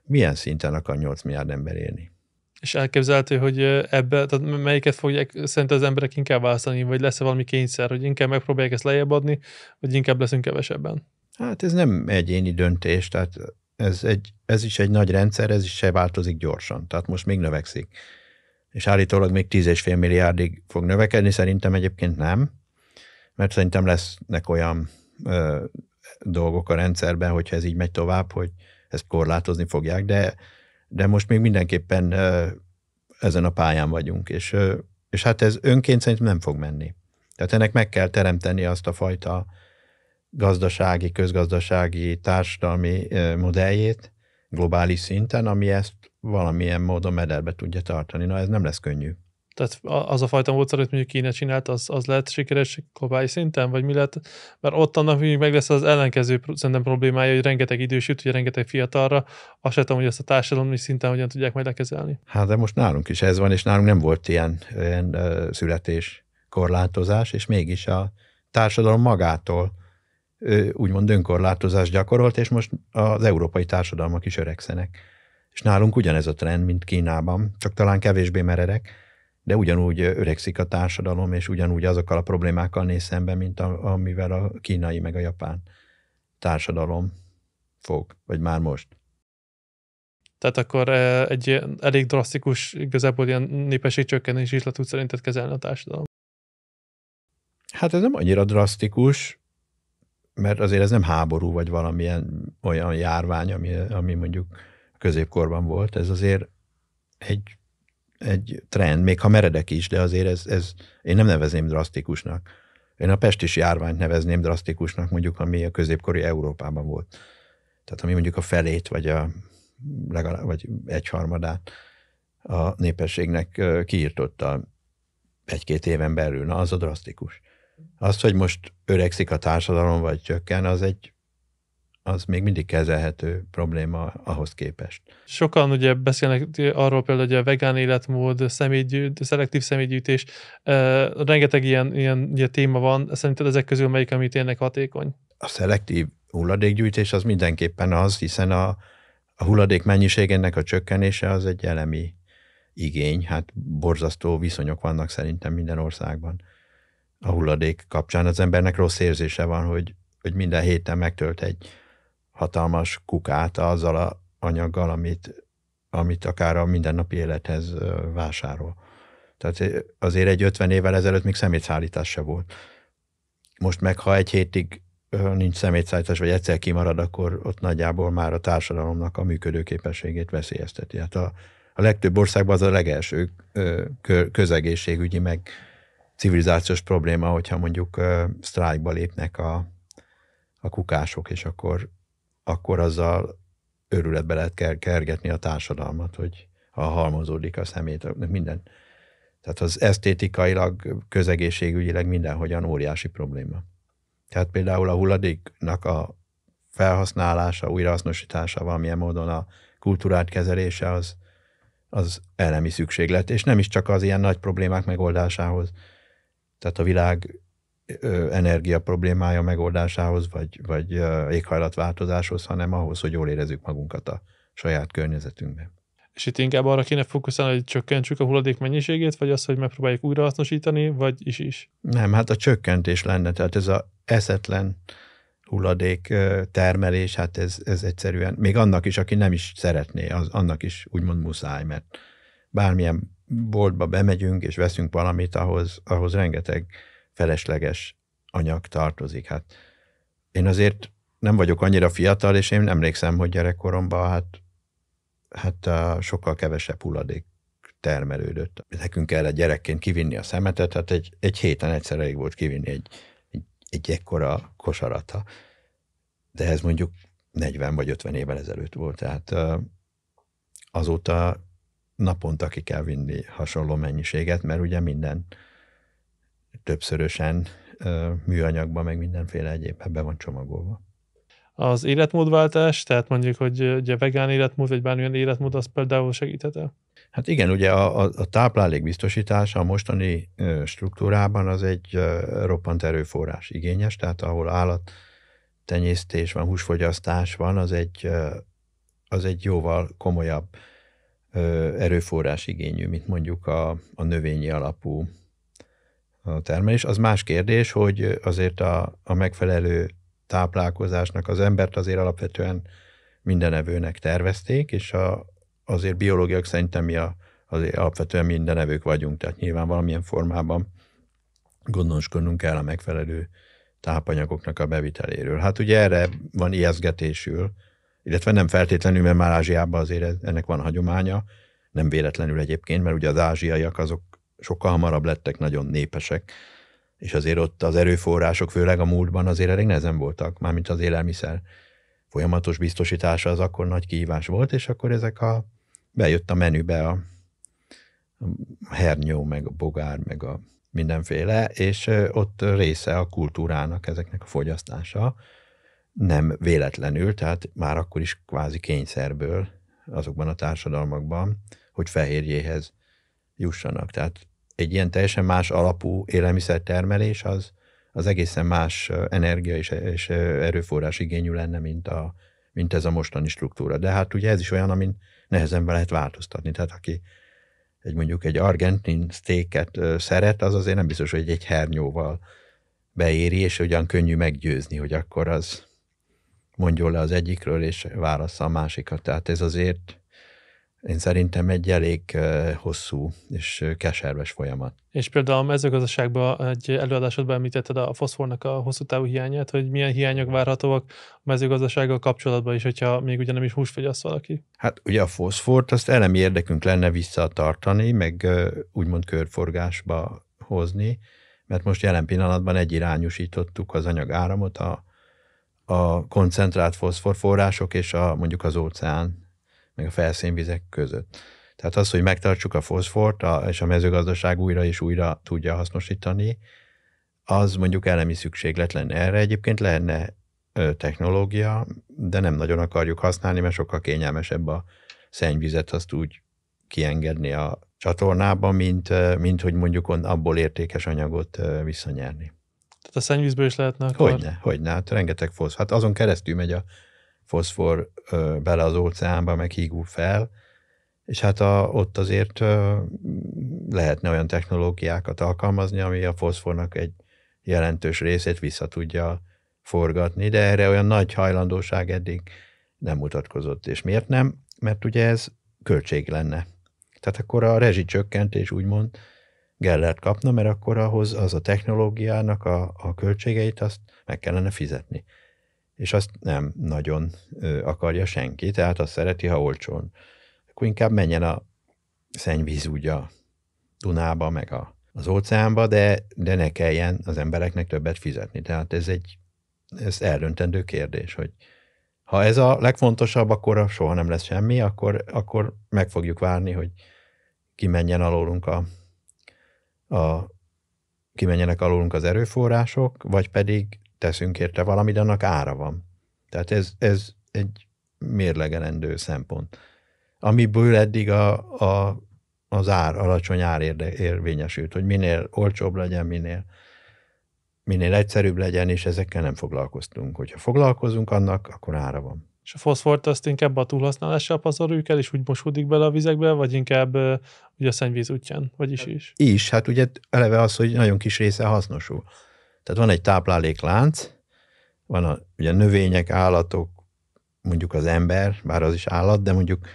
milyen szinten akar 8 milliárd ember élni. És elképzelhető, hogy ebbe, tehát melyiket fogják szerint az emberek inkább választani, vagy lesz-e valami kényszer, hogy inkább megpróbálják ezt lejjebb adni, vagy inkább leszünk kevesebben? Hát ez nem egyéni döntés, tehát ez, egy, ez is egy nagy rendszer, ez is se változik gyorsan, tehát most még növekszik. És állítólag még 10,5 milliárdig fog növekedni, szerintem egyébként nem, mert szerintem lesznek olyan ö, dolgok a rendszerben, hogyha ez így megy tovább, hogy ezt korlátozni fogják, de, de most még mindenképpen ö, ezen a pályán vagyunk, és, ö, és hát ez önként szerintem nem fog menni. Tehát ennek meg kell teremteni azt a fajta gazdasági, közgazdasági, társadalmi modelljét globális szinten, ami ezt valamilyen módon mederbe tudja tartani. Na, ez nem lesz könnyű. Tehát az a fajta módszer, amit mondjuk Kína csinált, az, az lehet sikeres globális szinten, vagy mi lehet? Mert ott annak még meg lesz az ellenkező szerintem problémája, hogy rengeteg idős jut, hogy rengeteg fiatalra, azt sem tudom, hogy ezt a társadalmi szinten hogyan tudják majd lekezelni. Hát de most nálunk is ez van, és nálunk nem volt ilyen, ilyen születés korlátozás, és mégis a társadalom magától úgymond önkorlátozást gyakorolt, és most az európai társadalmak is öregszenek. És nálunk ugyanez a trend, mint Kínában, csak talán kevésbé meredek, de ugyanúgy öregszik a társadalom, és ugyanúgy azokkal a problémákkal néz szembe, mint a, amivel a kínai meg a japán társadalom fog, vagy már most. Tehát akkor egy elég drasztikus, igazából ilyen népességcsökkenés is le tud szerinted kezelni a társadalom? Hát ez nem annyira drasztikus, mert azért ez nem háború, vagy valamilyen olyan járvány, ami, ami mondjuk középkorban volt, ez azért egy, egy trend, még ha meredek is, de azért ez, ez én nem nevezném drasztikusnak. Én a pestis járványt nevezném drasztikusnak, mondjuk, ami a középkori Európában volt. Tehát ami mondjuk a felét, vagy a legalább, vagy egyharmadát a népességnek kiirtotta egy-két éven belül. Na, az a drasztikus. Az, hogy most öregszik a társadalom, vagy csökken, az egy az még mindig kezelhető probléma ahhoz képest. Sokan ugye beszélnek arról például, hogy a vegán életmód, személygyűjt, szelektív személygyűjtés, uh, rengeteg ilyen, ilyen ugye, téma van. Szerinted ezek közül melyik, ami tényleg hatékony? A szelektív hulladékgyűjtés az mindenképpen az, hiszen a, a hulladék mennyiségének a csökkenése az egy elemi igény. Hát borzasztó viszonyok vannak szerintem minden országban a hulladék kapcsán az embernek rossz érzése van, hogy, hogy minden héten megtölt egy hatalmas kukát azzal a anyaggal, amit, amit akár a mindennapi élethez vásárol. Tehát azért egy 50 évvel ezelőtt még szemétszállítás se volt. Most meg, ha egy hétig nincs szemétszállítás, vagy egyszer kimarad, akkor ott nagyjából már a társadalomnak a működőképességét veszélyezteti. Hát a, a legtöbb országban az a legelső közegészségügyi, meg civilizációs probléma, hogyha mondjuk sztrájkba lépnek a, a kukások, és akkor, akkor azzal őrületbe lehet ker- kergetni a társadalmat, hogy ha halmozódik a szemét, minden. Tehát az esztétikailag, közegészségügyileg mindenhogyan óriási probléma. Tehát például a hulladéknak a felhasználása, újrahasznosítása valamilyen módon a kultúrát kezelése az, az elemi szükséglet, és nem is csak az ilyen nagy problémák megoldásához, tehát a világ energia problémája megoldásához, vagy, vagy éghajlatváltozáshoz, hanem ahhoz, hogy jól érezzük magunkat a saját környezetünkben. És itt inkább arra kéne fókuszálni, hogy csökkentsük a hulladék mennyiségét, vagy az, hogy megpróbáljuk újrahasznosítani, vagy is is? Nem, hát a csökkentés lenne, tehát ez a eszetlen hulladék termelés, hát ez, ez egyszerűen, még annak is, aki nem is szeretné, az, annak is úgymond muszáj, mert bármilyen boltba bemegyünk, és veszünk valamit, ahhoz, ahhoz rengeteg felesleges anyag tartozik. Hát én azért nem vagyok annyira fiatal, és én emlékszem, hogy gyerekkoromban hát, hát sokkal kevesebb hulladék termelődött. Nekünk kellett gyerekként kivinni a szemetet, hát egy, egy héten egyszer elég volt kivinni egy, egy, egy ekkora kosarata. De ez mondjuk 40 vagy 50 évvel ezelőtt volt, tehát azóta naponta ki kell vinni hasonló mennyiséget, mert ugye minden többszörösen műanyagba, meg mindenféle egyébben be van csomagolva. Az életmódváltás, tehát mondjuk, hogy ugye vegán életmód, vagy bármilyen életmód, az például segíthet -e? Hát igen, ugye a, a, a táplálékbiztosítás a mostani struktúrában az egy roppant erőforrás igényes, tehát ahol állat tenyésztés van, húsfogyasztás van, az egy, az egy jóval komolyabb erőforrás igényű, mint mondjuk a, a növényi alapú termelés. Az más kérdés, hogy azért a, a megfelelő táplálkozásnak az embert azért alapvetően mindenevőnek tervezték, és a, azért biológiak szerintem mi a, azért alapvetően mindenevők vagyunk, tehát nyilván valamilyen formában gondoskodnunk kell a megfelelő tápanyagoknak a beviteléről. Hát ugye erre van ijeszgetésül, illetve nem feltétlenül, mert már Ázsiában azért ennek van hagyománya, nem véletlenül egyébként, mert ugye az ázsiaiak azok sokkal hamarabb lettek nagyon népesek, és azért ott az erőforrások, főleg a múltban azért elég nehezen voltak, mármint az élelmiszer folyamatos biztosítása az akkor nagy kihívás volt, és akkor ezek a, bejött a menübe a, a hernyó, meg a bogár, meg a mindenféle, és ott része a kultúrának ezeknek a fogyasztása, nem véletlenül, tehát már akkor is kvázi kényszerből azokban a társadalmakban, hogy fehérjéhez jussanak. Tehát egy ilyen teljesen más alapú élelmiszertermelés az, az egészen más energia és, és erőforrás igényű lenne, mint, a, mint ez a mostani struktúra. De hát ugye ez is olyan, amin nehezen be lehet változtatni. Tehát aki egy mondjuk egy argentin steaket szeret, az azért nem biztos, hogy egy hernyóval beéri, és ugyan könnyű meggyőzni, hogy akkor az mondjon le az egyikről, és válassza a másikat. Tehát ez azért én szerintem egy elég hosszú és keserves folyamat. És például a mezőgazdaságban egy előadásodban említetted a foszfornak a hosszú távú hiányát, hogy milyen hiányok várhatóak a mezőgazdasággal kapcsolatban is, hogyha még ugye nem is húsfogyaszt valaki. Hát ugye a foszfort azt elemi érdekünk lenne visszatartani, meg úgymond körforgásba hozni, mert most jelen pillanatban egyirányosítottuk az anyagáramot a, a koncentrált foszforforrások és a, mondjuk az óceán meg a felszínvizek között. Tehát az, hogy megtartsuk a foszfort a, és a mezőgazdaság újra és újra tudja hasznosítani, az mondjuk elemi szükséglet lenne. Erre egyébként lenne technológia, de nem nagyon akarjuk használni, mert sokkal kényelmesebb a szennyvizet azt úgy kiengedni a csatornába, mint, mint hogy mondjuk abból értékes anyagot visszanyerni. Tehát a szennyvízből is lehetne akkor? Hogyne, hogyne, hát rengeteg fosz. Hát azon keresztül megy a foszfor ö, bele az óceánba, meg hígul fel, és hát a, ott azért ö, lehetne olyan technológiákat alkalmazni, ami a foszfornak egy jelentős részét vissza tudja forgatni, de erre olyan nagy hajlandóság eddig nem mutatkozott. És miért nem? Mert ugye ez költség lenne. Tehát akkor a rezsicsökkentés úgymond Gellert kapna, mert akkor ahhoz az a technológiának a, a költségeit azt meg kellene fizetni és azt nem nagyon akarja senki, tehát azt szereti, ha olcsón. Akkor inkább menjen a szennyvíz úgy a Dunába, meg a, az óceánba, de, de ne kelljen az embereknek többet fizetni. Tehát ez egy ez eldöntendő kérdés, hogy ha ez a legfontosabb, akkor soha nem lesz semmi, akkor, akkor meg fogjuk várni, hogy kimenjen alólunk a, a kimenjenek alólunk az erőforrások, vagy pedig teszünk érte valamit, annak ára van. Tehát ez, ez egy mérlegelendő szempont. Amiből eddig a, a, az ár, alacsony ár érde, érvényesült, hogy minél olcsóbb legyen, minél, minél egyszerűbb legyen, és ezekkel nem foglalkoztunk. Hogyha foglalkozunk annak, akkor ára van. És a foszfort azt inkább a túlhasználással pazaroljuk el, és úgy mosódik bele a vizekbe, vagy inkább ugye a szennyvíz útján, vagy is is? Is, hát ugye eleve az, hogy nagyon kis része hasznosul. Tehát van egy tápláléklánc, van a ugye növények, állatok, mondjuk az ember, bár az is állat, de mondjuk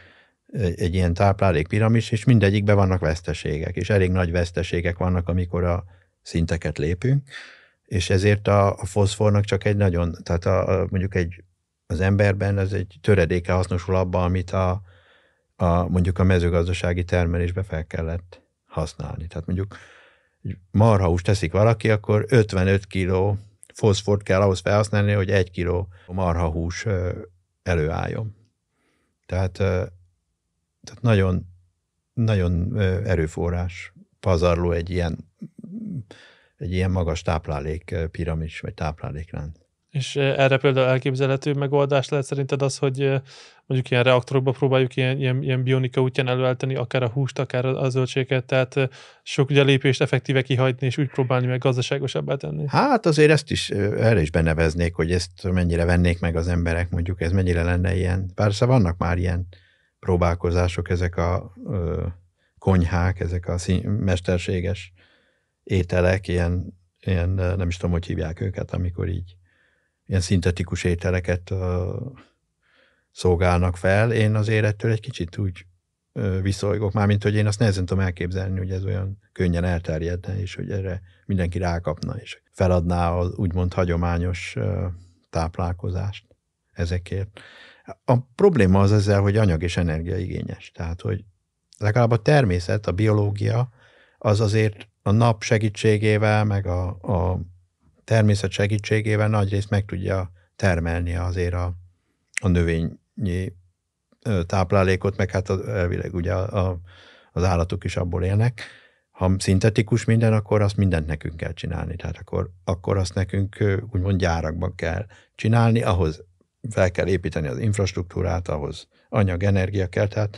egy ilyen táplálékpiramis, és mindegyikben vannak veszteségek, és elég nagy veszteségek vannak, amikor a szinteket lépünk, és ezért a, a foszfornak csak egy nagyon, tehát a, a, mondjuk egy, az emberben ez egy töredéke hasznosul abban, amit a, a, mondjuk a mezőgazdasági termelésbe fel kellett használni. Tehát mondjuk egy marhahúst teszik valaki, akkor 55 kg foszfort kell ahhoz felhasználni, hogy egy kiló marhahús előálljon. Tehát, tehát nagyon, nagyon erőforrás pazarló egy ilyen, egy ilyen magas táplálék piramis, vagy táplálékrend. És erre például elképzelhető megoldás lehet szerinted az, hogy mondjuk ilyen reaktorokba próbáljuk ilyen, ilyen, ilyen bionika útján előállítani akár a húst, akár a zöldséget, tehát sok ugye lépést effektíve kihagyni, és úgy próbálni meg gazdaságosabbá tenni. Hát azért ezt is, erre is beneveznék, hogy ezt mennyire vennék meg az emberek, mondjuk ez mennyire lenne ilyen. Persze vannak már ilyen próbálkozások, ezek a ö, konyhák, ezek a szín, mesterséges ételek, ilyen, ilyen, nem is tudom, hogy hívják őket, amikor így ilyen szintetikus ételeket szolgálnak fel, én azért ettől egy kicsit úgy viszolygok, mármint, hogy én azt nehezen tudom elképzelni, hogy ez olyan könnyen elterjedne, és hogy erre mindenki rákapna, és feladná az úgymond hagyományos táplálkozást ezekért. A probléma az ezzel, hogy anyag és energia igényes. Tehát, hogy legalább a természet, a biológia, az azért a nap segítségével, meg a, a természet segítségével nagyrészt meg tudja termelni azért a, a növényi táplálékot, meg hát az, elvileg ugye a, a, az állatok is abból élnek. Ha szintetikus minden, akkor azt mindent nekünk kell csinálni. Tehát akkor, akkor azt nekünk úgymond gyárakban kell csinálni, ahhoz fel kell építeni az infrastruktúrát, ahhoz anyag, energia kell, tehát,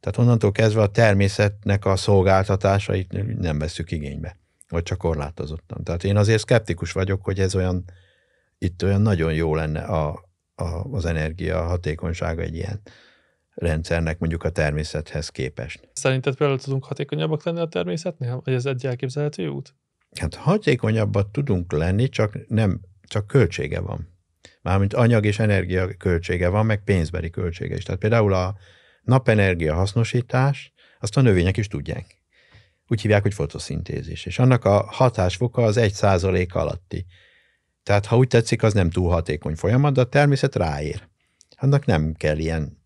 tehát onnantól kezdve a természetnek a szolgáltatásait nem veszük igénybe, vagy csak korlátozottan. Tehát én azért szkeptikus vagyok, hogy ez olyan, itt olyan nagyon jó lenne a, a, az energia hatékonysága egy ilyen rendszernek mondjuk a természethez képest. Szerinted például tudunk hatékonyabbak lenni a természetnél? Vagy ez egy elképzelhető út? Hát hatékonyabbak tudunk lenni, csak nem, csak költsége van. Mármint anyag és energia költsége van, meg pénzbeli költsége is. Tehát például a napenergia hasznosítás, azt a növények is tudják. Úgy hívják, hogy fotoszintézis. És annak a hatásfoka az egy százalék alatti. Tehát, ha úgy tetszik, az nem túl hatékony folyamat, de a természet ráér. Annak nem kell ilyen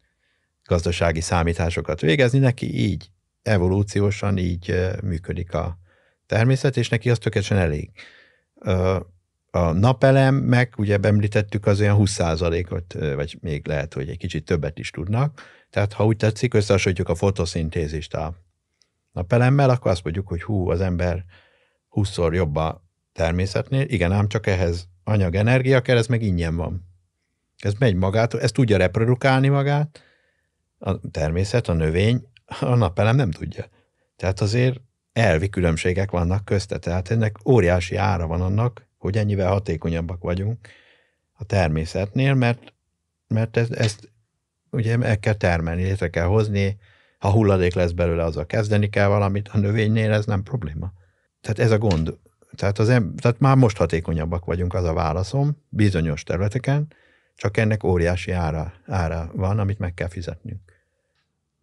gazdasági számításokat végezni, neki így evolúciósan így működik a természet, és neki az tökéletesen elég. A napelem meg, ugye említettük, az olyan 20%-ot, vagy még lehet, hogy egy kicsit többet is tudnak. Tehát, ha úgy tetszik, összehasonlítjuk a fotoszintézist a napelemmel, akkor azt mondjuk, hogy hú, az ember 20-szor jobb a természetnél. Igen, ám csak ehhez anyag, energia kell, ez meg ingyen van. Ez megy magától, ez tudja reprodukálni magát, a természet, a növény, a napelem nem tudja. Tehát azért elvi különbségek vannak közte, tehát ennek óriási ára van annak, hogy ennyivel hatékonyabbak vagyunk a természetnél, mert, mert ezt, ezt ugye meg kell termelni, létre kell hozni, ha hulladék lesz belőle, azzal kezdeni kell valamit, a növénynél ez nem probléma. Tehát ez a gond. Tehát, az em, tehát már most hatékonyabbak vagyunk, az a válaszom, bizonyos területeken, csak ennek óriási ára, ára van, amit meg kell fizetnünk.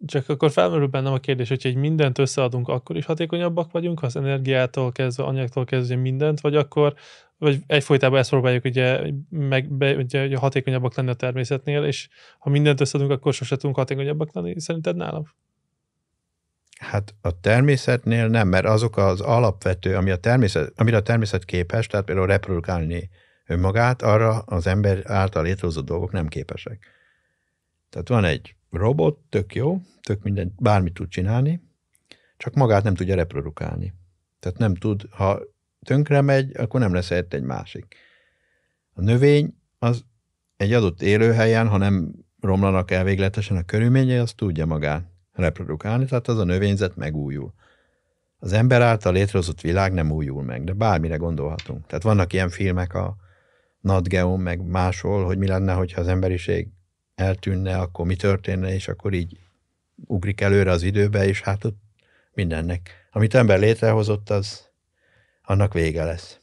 Csak akkor felmerül bennem a kérdés, hogy egy mindent összeadunk, akkor is hatékonyabbak vagyunk, ha az energiától kezdve, anyagtól kezdve mindent, vagy akkor, vagy egyfolytában ezt próbáljuk ugye, meg, be, ugye, hatékonyabbak lenni a természetnél, és ha mindent összeadunk, akkor sose tudunk hatékonyabbak lenni. Szerinted nálam? Hát a természetnél nem, mert azok az alapvető, ami a természet, amire a természet képes, tehát például reprodukálni önmagát, arra az ember által létrehozott dolgok nem képesek. Tehát van egy robot, tök jó, tök minden, bármit tud csinálni, csak magát nem tudja reprodukálni. Tehát nem tud, ha tönkre megy, akkor nem lesz egy másik. A növény az egy adott élőhelyen, ha nem romlanak el végletesen a körülményei, az tudja magát reprodukálni, tehát az a növényzet megújul. az ember által létrehozott világ nem újul meg, de bármire gondolhatunk. Tehát vannak ilyen filmek a Nat meg máshol, hogy mi lenne, hogyha az emberiség eltűnne, akkor mi történne, és akkor így ugrik előre az időbe, és hát ott mindennek. Amit ember létrehozott, az annak vége lesz.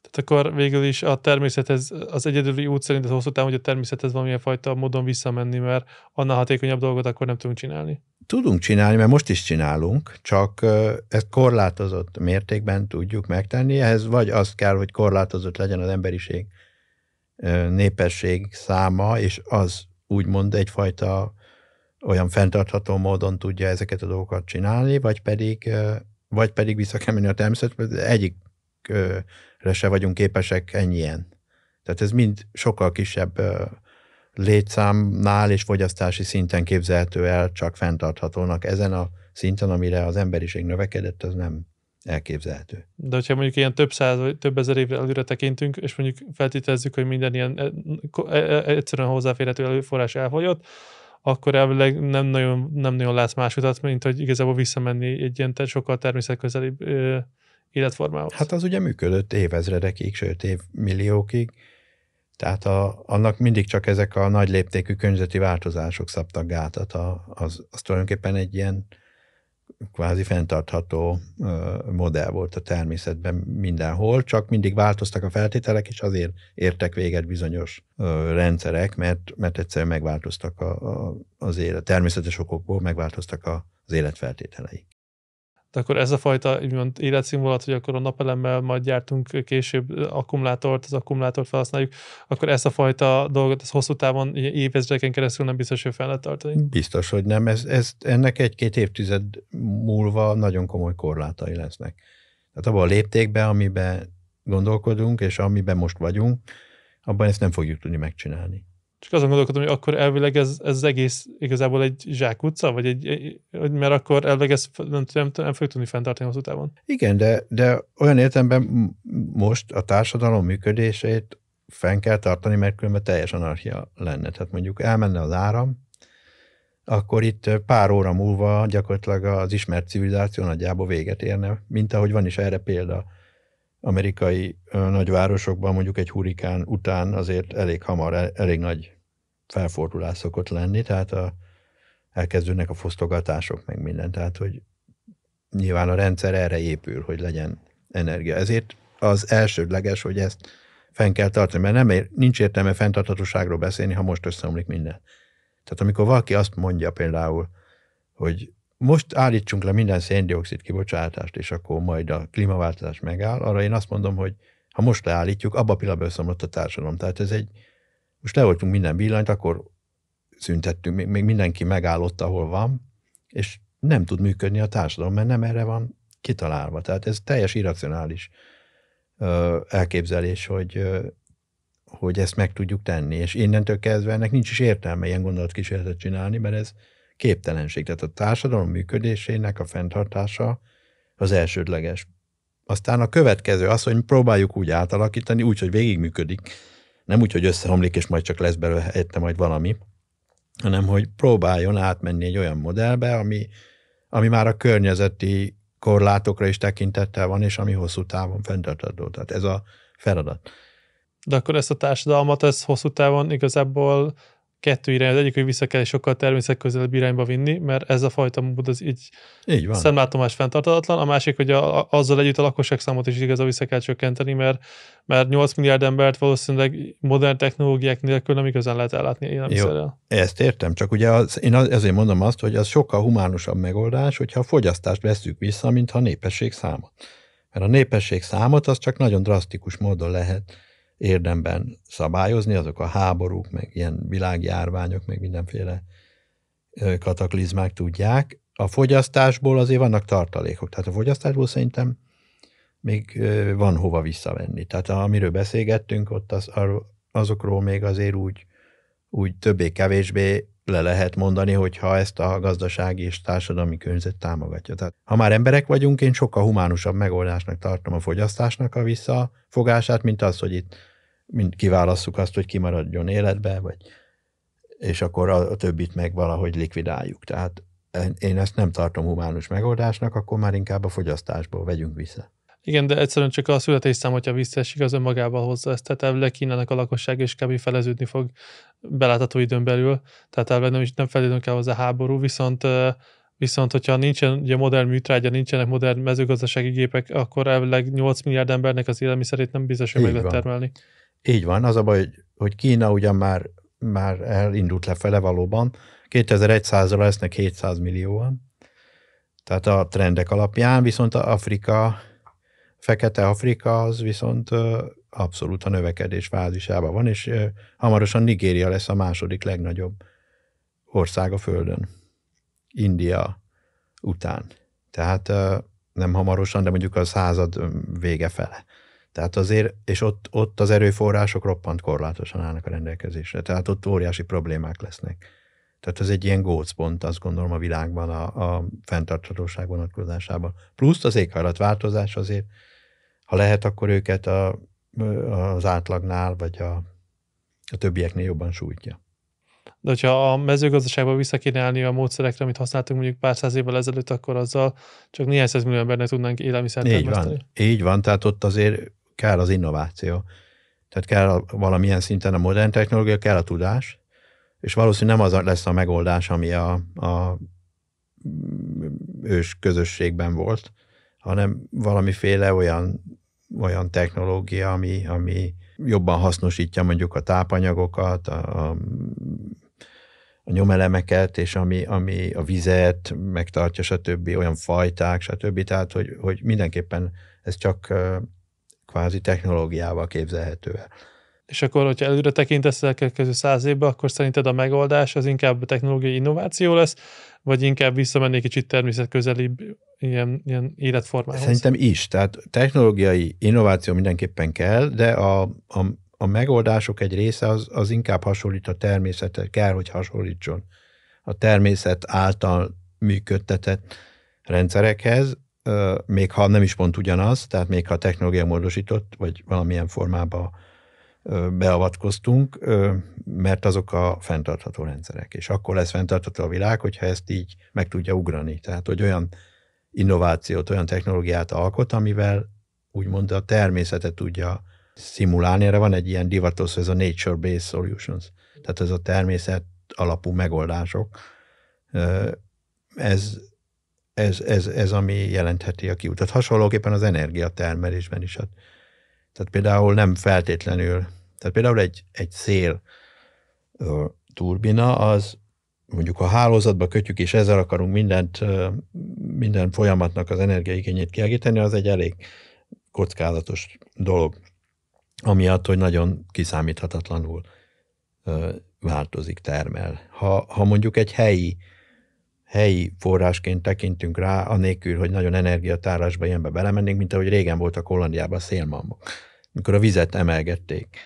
Tehát akkor végül is a természethez, az egyedüli út szerint az hosszú távon, hogy a természethez valamilyen fajta módon visszamenni, mert annál hatékonyabb dolgot akkor nem tudunk csinálni. Tudunk csinálni, mert most is csinálunk, csak ezt korlátozott mértékben tudjuk megtenni. Ehhez vagy az kell, hogy korlátozott legyen az emberiség népesség száma, és az úgymond egyfajta olyan fenntartható módon tudja ezeket a dolgokat csinálni, vagy pedig, vagy pedig vissza kell menni a természetbe. Egyikre se vagyunk képesek ennyien. Tehát ez mind sokkal kisebb létszámnál és fogyasztási szinten képzelhető el csak fenntarthatónak. Ezen a szinten, amire az emberiség növekedett, az nem elképzelhető. De hogyha mondjuk ilyen több száz vagy több ezer évre előre tekintünk, és mondjuk feltételezzük, hogy minden ilyen e, e, e, egyszerűen hozzáférhető előforrás elfogyott, akkor elvileg nem nagyon, nem nagyon látsz más utat, mint hogy igazából visszamenni egy ilyen sokkal természetközelibb életformához. Hát az ugye működött évezredekig, sőt évmilliókig, tehát a, annak mindig csak ezek a nagy léptékű környezeti változások szabtak gátat, a, az, az tulajdonképpen egy ilyen kvázi fenntartható modell volt a természetben mindenhol, csak mindig változtak a feltételek, és azért értek véget bizonyos rendszerek, mert, mert egyszerűen megváltoztak a, a, az élet, természetes okokból megváltoztak az életfeltételei. Akkor ez a fajta úgymond életszínvonalat, hogy akkor a napelemmel majd gyártunk később akkumulátort, az akkumulátort felhasználjuk, akkor ezt a fajta dolgot, ez hosszú távon évezredeken keresztül nem biztos, hogy fel lehet tartani? Biztos, hogy nem. Ez, ez, ennek egy-két évtized múlva nagyon komoly korlátai lesznek. Tehát abban a léptékben, amiben gondolkodunk, és amiben most vagyunk, abban ezt nem fogjuk tudni megcsinálni. Csak azon gondolkodom, hogy akkor elvileg ez, ez egész igazából egy zsákutca, vagy egy, egy mert akkor elvileg ezt nem, nem, nem fog tudni fenntartani hosszú távon. Igen, de, de olyan értelemben most a társadalom működését fenn kell tartani, mert különben teljes anarchia lenne. Tehát mondjuk elmenne az áram, akkor itt pár óra múlva gyakorlatilag az ismert civilizáció nagyjából véget érne, mint ahogy van is erre példa amerikai nagyvárosokban mondjuk egy hurikán után azért elég hamar, elég nagy felfordulás szokott lenni, tehát a, elkezdődnek a fosztogatások, meg minden, tehát hogy nyilván a rendszer erre épül, hogy legyen energia. Ezért az elsődleges, hogy ezt fenn kell tartani, mert nem ér, nincs értelme fenntarthatóságról beszélni, ha most összeomlik minden. Tehát amikor valaki azt mondja például, hogy most állítsunk le minden széndiokszid kibocsátást, és akkor majd a klímaváltozás megáll, arra én azt mondom, hogy ha most leállítjuk, abba a pillanatban összeomlott a társadalom. Tehát ez egy, most leoltunk minden villanyt, akkor szüntettünk, még, mindenki megállott, ahol van, és nem tud működni a társadalom, mert nem erre van kitalálva. Tehát ez teljes irracionális elképzelés, hogy, hogy ezt meg tudjuk tenni, és innentől kezdve ennek nincs is értelme ilyen gondolatkísérletet csinálni, mert ez képtelenség. Tehát a társadalom működésének a fenntartása az elsődleges. Aztán a következő az, hogy próbáljuk úgy átalakítani, úgy, hogy végigműködik, nem úgy, hogy összeomlik, és majd csak lesz belőle helyette majd valami, hanem hogy próbáljon átmenni egy olyan modellbe, ami, ami már a környezeti korlátokra is tekintettel van, és ami hosszú távon fenntartható. Tehát ez a feladat. De akkor ezt a társadalmat, ez hosszú távon igazából kettő irány. Az egyik, hogy vissza kell sokkal természetközelebb irányba vinni, mert ez a fajta mód az így, így van. szemlátomás fenntartatlan. A másik, hogy a, azzal együtt a lakosság számot is igazából vissza kell csökkenteni, mert, mert 8 milliárd embert valószínűleg modern technológiák nélkül nem igazán lehet ellátni élelmiszerrel. Ezt értem, csak ugye az, én az, ezért mondom azt, hogy az sokkal humánusabb megoldás, hogyha a fogyasztást veszük vissza, mintha a népesség számot. Mert a népesség számot az csak nagyon drasztikus módon lehet érdemben szabályozni, azok a háborúk, meg ilyen világjárványok, meg mindenféle kataklizmák tudják. A fogyasztásból azért vannak tartalékok, tehát a fogyasztásból szerintem még van hova visszavenni. Tehát amiről beszélgettünk, ott az, azokról még azért úgy, úgy többé-kevésbé le lehet mondani, hogyha ezt a gazdasági és társadalmi környezet támogatja. Tehát ha már emberek vagyunk, én sokkal humánusabb megoldásnak tartom a fogyasztásnak a visszafogását, mint az, hogy itt mind kiválasszuk azt, hogy kimaradjon életbe, vagy, és akkor a, a többit meg valahogy likvidáljuk. Tehát én ezt nem tartom humánus megoldásnak, akkor már inkább a fogyasztásból vegyünk vissza. Igen, de egyszerűen csak a születésszám, hogyha visszaesik, az önmagával hozza ezt. Tehát elvileg Kínának a lakosság is kb. feleződni fog belátható időn belül. Tehát elvileg nem, is, nem feltétlenül kell hozzá háború, viszont Viszont, hogyha nincsen ugye modern műtrágya, nincsenek modern mezőgazdasági gépek, akkor elvileg 8 milliárd embernek az élelmiszerét nem biztos, hogy meg lehet termelni. Így van. Az a baj, hogy, hogy Kína ugyan már, már elindult lefele valóban. 2100-ra lesznek 700 millióan. Tehát a trendek alapján, viszont a Afrika, Fekete Afrika az viszont abszolút a növekedés fázisában van, és hamarosan Nigéria lesz a második legnagyobb ország a Földön. India után. Tehát nem hamarosan, de mondjuk a század vége fele. Tehát azért, és ott, ott az erőforrások roppant korlátosan állnak a rendelkezésre. Tehát ott óriási problémák lesznek. Tehát ez egy ilyen gócpont, azt gondolom a világban a, a fenntarthatóság vonatkozásában. Plusz az éghajlatváltozás azért, ha lehet, akkor őket a, az átlagnál, vagy a, a többieknél jobban sújtja. De hogyha a mezőgazdaságban vissza kéne állni a módszerekre, amit használtunk mondjuk pár száz évvel ezelőtt, akkor azzal csak néhány száz millió embernek tudnánk élelmiszert Így van, így van, tehát ott azért kell az innováció. Tehát kell valamilyen szinten a modern technológia, kell a tudás, és valószínűleg nem az lesz a megoldás, ami a, a ős közösségben volt, hanem valamiféle olyan, olyan technológia, ami, ami jobban hasznosítja mondjuk a tápanyagokat, a, a a nyomelemeket, és ami, ami a vizet megtartja, stb., olyan fajták, stb. Tehát, hogy, hogy mindenképpen ez csak kvázi technológiával képzelhető el. És akkor, hogyha előre tekintesz elkövetkező száz évbe, akkor szerinted a megoldás az inkább a technológiai innováció lesz, vagy inkább visszamenni kicsit természetközelibb ilyen, ilyen életformához? Szerintem is. Tehát technológiai innováció mindenképpen kell, de a, a, a megoldások egy része az, az inkább hasonlít a természetet, kell, hogy hasonlítson a természet által működtetett rendszerekhez, még ha nem is pont ugyanaz, tehát még ha a technológia módosított, vagy valamilyen formába beavatkoztunk, mert azok a fenntartható rendszerek. És akkor lesz fenntartható a világ, hogyha ezt így meg tudja ugrani. Tehát, hogy olyan innovációt, olyan technológiát alkot, amivel úgymond a természetet tudja szimulálni. Erre van egy ilyen divatos, ez a nature-based solutions. Tehát ez a természet alapú megoldások. Ez, ez, ez, ez ami jelentheti a kiutat. Hasonlóképpen az energiatermelésben is. Tehát például nem feltétlenül, tehát például egy, egy szél turbina, az mondjuk a hálózatba kötjük, és ezzel akarunk mindent, minden folyamatnak az energiaigényét kiegíteni, az egy elég kockázatos dolog amiatt, hogy nagyon kiszámíthatatlanul változik, termel. Ha, ha mondjuk egy helyi, helyi forrásként tekintünk rá, anélkül, hogy nagyon energiatárásba ilyenbe belemennénk, mint ahogy régen voltak Hollandiában a szélmalmok, amikor a vizet emelgették.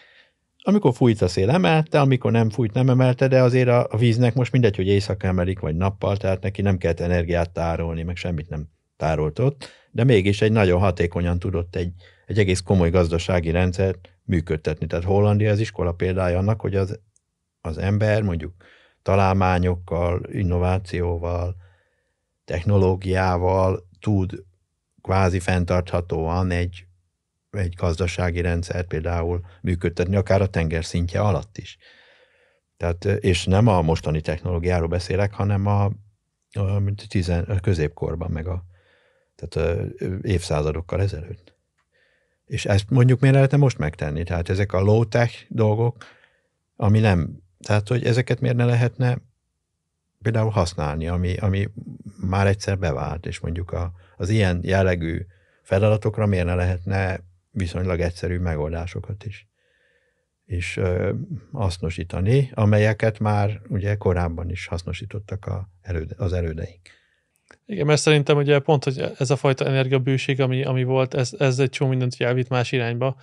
Amikor fújt a szél emelte, amikor nem fújt nem emelte, de azért a, a víznek most mindegy, hogy éjszaka emelik, vagy nappal, tehát neki nem kellett energiát tárolni, meg semmit nem tárolt ott, de mégis egy nagyon hatékonyan tudott egy, egy egész komoly gazdasági rendszert működtetni. Tehát Hollandia az iskola példája annak, hogy az, az ember mondjuk találmányokkal, innovációval, technológiával tud kvázi fenntarthatóan egy, egy gazdasági rendszert például működtetni, akár a tenger szintje alatt is. Tehát, és nem a mostani technológiáról beszélek, hanem a, a, tizen, a középkorban, meg a, tehát a, évszázadokkal ezelőtt. És ezt mondjuk miért lehetne most megtenni? Tehát ezek a low-tech dolgok, ami nem, tehát hogy ezeket miért ne lehetne például használni, ami, ami már egyszer bevált, és mondjuk a, az ilyen jellegű feladatokra miért ne lehetne viszonylag egyszerű megoldásokat is ö, hasznosítani, amelyeket már ugye korábban is hasznosítottak a előde, az elődeink. Igen, mert szerintem ugye pont, hogy ez a fajta energiabőség, ami, ami volt, ez, ez egy csomó mindent elvitt más irányba.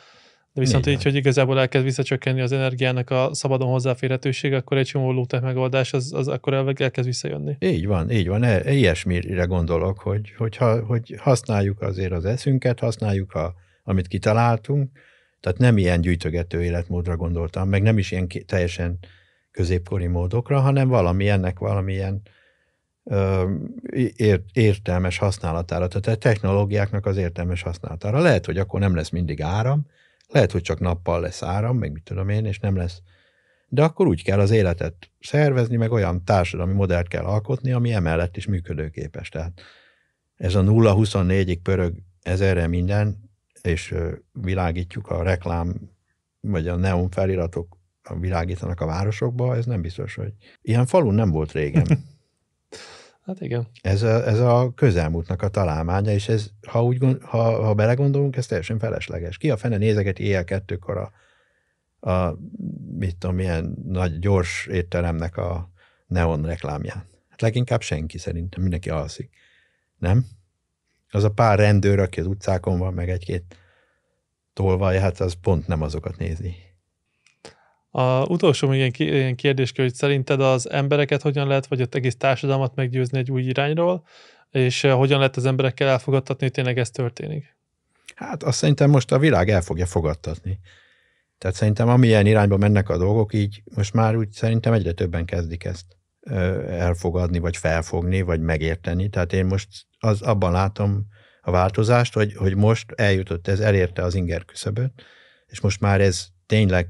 De viszont így, hogy igazából elkezd visszacsökkenni az energiának a szabadon hozzáférhetőség, akkor egy csomó lótek megoldás, az, az akkor elkezd visszajönni. Így van, így van. E, ilyesmire gondolok, hogy, hogy, ha, hogy használjuk azért az eszünket, használjuk, a, amit kitaláltunk, tehát nem ilyen gyűjtögető életmódra gondoltam, meg nem is ilyen teljesen középkori módokra, hanem valami ennek valamilyen értelmes használatára, tehát a technológiáknak az értelmes használatára. Lehet, hogy akkor nem lesz mindig áram, lehet, hogy csak nappal lesz áram, meg mit tudom én, és nem lesz. De akkor úgy kell az életet szervezni, meg olyan társadalmi modellt kell alkotni, ami emellett is működőképes. Tehát ez a 0-24-ig pörög ezerre minden, és világítjuk a reklám, vagy a neon feliratok világítanak a városokba, ez nem biztos, hogy ilyen falun nem volt régen. Hát igen. Ez a, ez a közelmúltnak a találmánya, és ez, ha, úgy, ha, ha belegondolunk, ez teljesen felesleges. Ki a fene nézegeti éjjel kettőkor a, a mit tudom, milyen nagy, gyors étteremnek a neon reklámján? Hát leginkább senki szerintem, mindenki alszik. Nem? Az a pár rendőr, aki az utcákon van, meg egy-két tolvaj, hát az pont nem azokat nézi. A utolsó még ilyen kérdéskör, hogy szerinted az embereket hogyan lehet, vagy ott egész társadalmat meggyőzni egy új irányról, és eh, hogyan lehet az emberekkel elfogadtatni, hogy tényleg ez történik? Hát azt szerintem most a világ el fogja fogadtatni. Tehát szerintem amilyen irányba mennek a dolgok, így most már úgy szerintem egyre többen kezdik ezt elfogadni, vagy felfogni, vagy megérteni. Tehát én most az, abban látom a változást, hogy, hogy most eljutott, ez elérte az inger küszöböt, és most már ez tényleg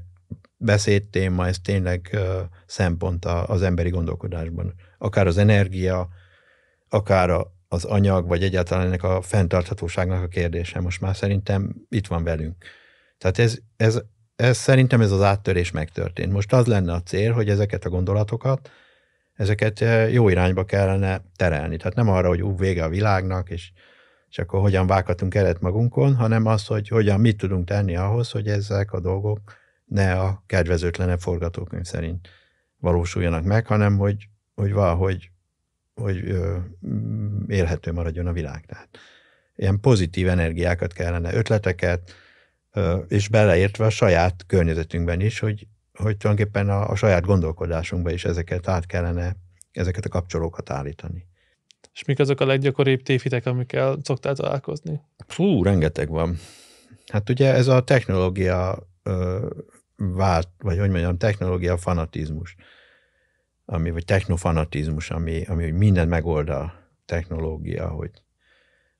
beszédtéma, ez tényleg uh, szempont az emberi gondolkodásban. Akár az energia, akár a, az anyag, vagy egyáltalán ennek a fenntarthatóságnak a kérdése most már szerintem itt van velünk. Tehát ez, ez, ez szerintem ez az áttörés megtörtént. Most az lenne a cél, hogy ezeket a gondolatokat, ezeket jó irányba kellene terelni. Tehát nem arra, hogy ú, vége a világnak, és, és akkor hogyan vághatunk eret magunkon, hanem az, hogy hogyan mit tudunk tenni ahhoz, hogy ezek a dolgok ne a kedvezőtlenebb forgatókönyv szerint valósuljanak meg, hanem hogy, hogy valahogy hogy ö, élhető maradjon a világ. Tehát ilyen pozitív energiákat kellene, ötleteket, és beleértve a saját környezetünkben is, hogy, hogy tulajdonképpen a, a saját gondolkodásunkban is ezeket át kellene, ezeket a kapcsolókat állítani. És mik azok a leggyakoribb tévhitek, amikkel szoktál találkozni? Fú, rengeteg van. Hát ugye ez a technológia ö, vált, vagy hogy mondjam, technológia fanatizmus, ami, vagy technofanatizmus, ami, ami hogy minden megold a technológia, hogy,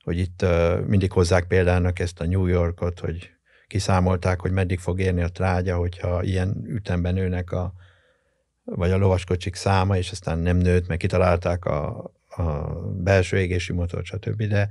hogy itt uh, mindig hozzák példának ezt a New Yorkot, hogy kiszámolták, hogy meddig fog érni a trágya, hogyha ilyen ütemben nőnek a, vagy a lovaskocsik száma, és aztán nem nőtt, mert kitalálták a, a belső égési motor, stb. De,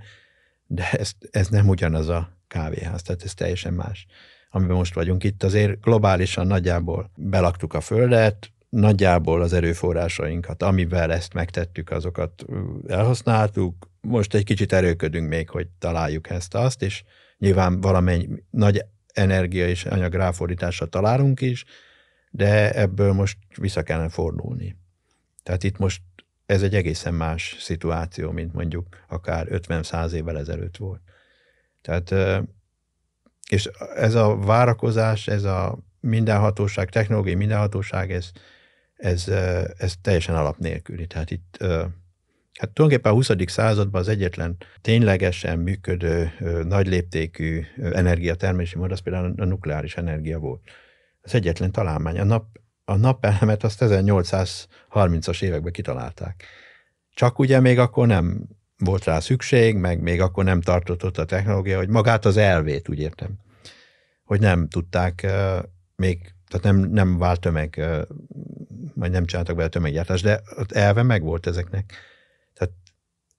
de ez, ez nem ugyanaz a kávéház, tehát ez teljesen más amiben most vagyunk itt, azért globálisan nagyjából belaktuk a Földet, nagyjából az erőforrásainkat, amivel ezt megtettük, azokat elhasználtuk. Most egy kicsit erőködünk még, hogy találjuk ezt-azt, és nyilván valamennyi nagy energia és anyag ráfordításra találunk is, de ebből most vissza kellene fordulni. Tehát itt most ez egy egészen más szituáció, mint mondjuk akár 50-100 évvel ezelőtt volt. Tehát és ez a várakozás, ez a mindenhatóság, technológiai mindenhatóság, ez, ez, ez teljesen alap nélküli. Tehát itt hát tulajdonképpen a 20. században az egyetlen ténylegesen működő, nagy léptékű energiatermelési mód, az például a nukleáris energia volt. Az egyetlen találmány. A, nap, a napelemet azt 1830-as években kitalálták. Csak ugye még akkor nem volt rá szükség, meg még akkor nem tartott ott a technológia, hogy magát az elvét, úgy értem, hogy nem tudták még, tehát nem, nem vált tömeg, vagy nem csináltak bele tömeggyártást, de ott elve meg volt ezeknek.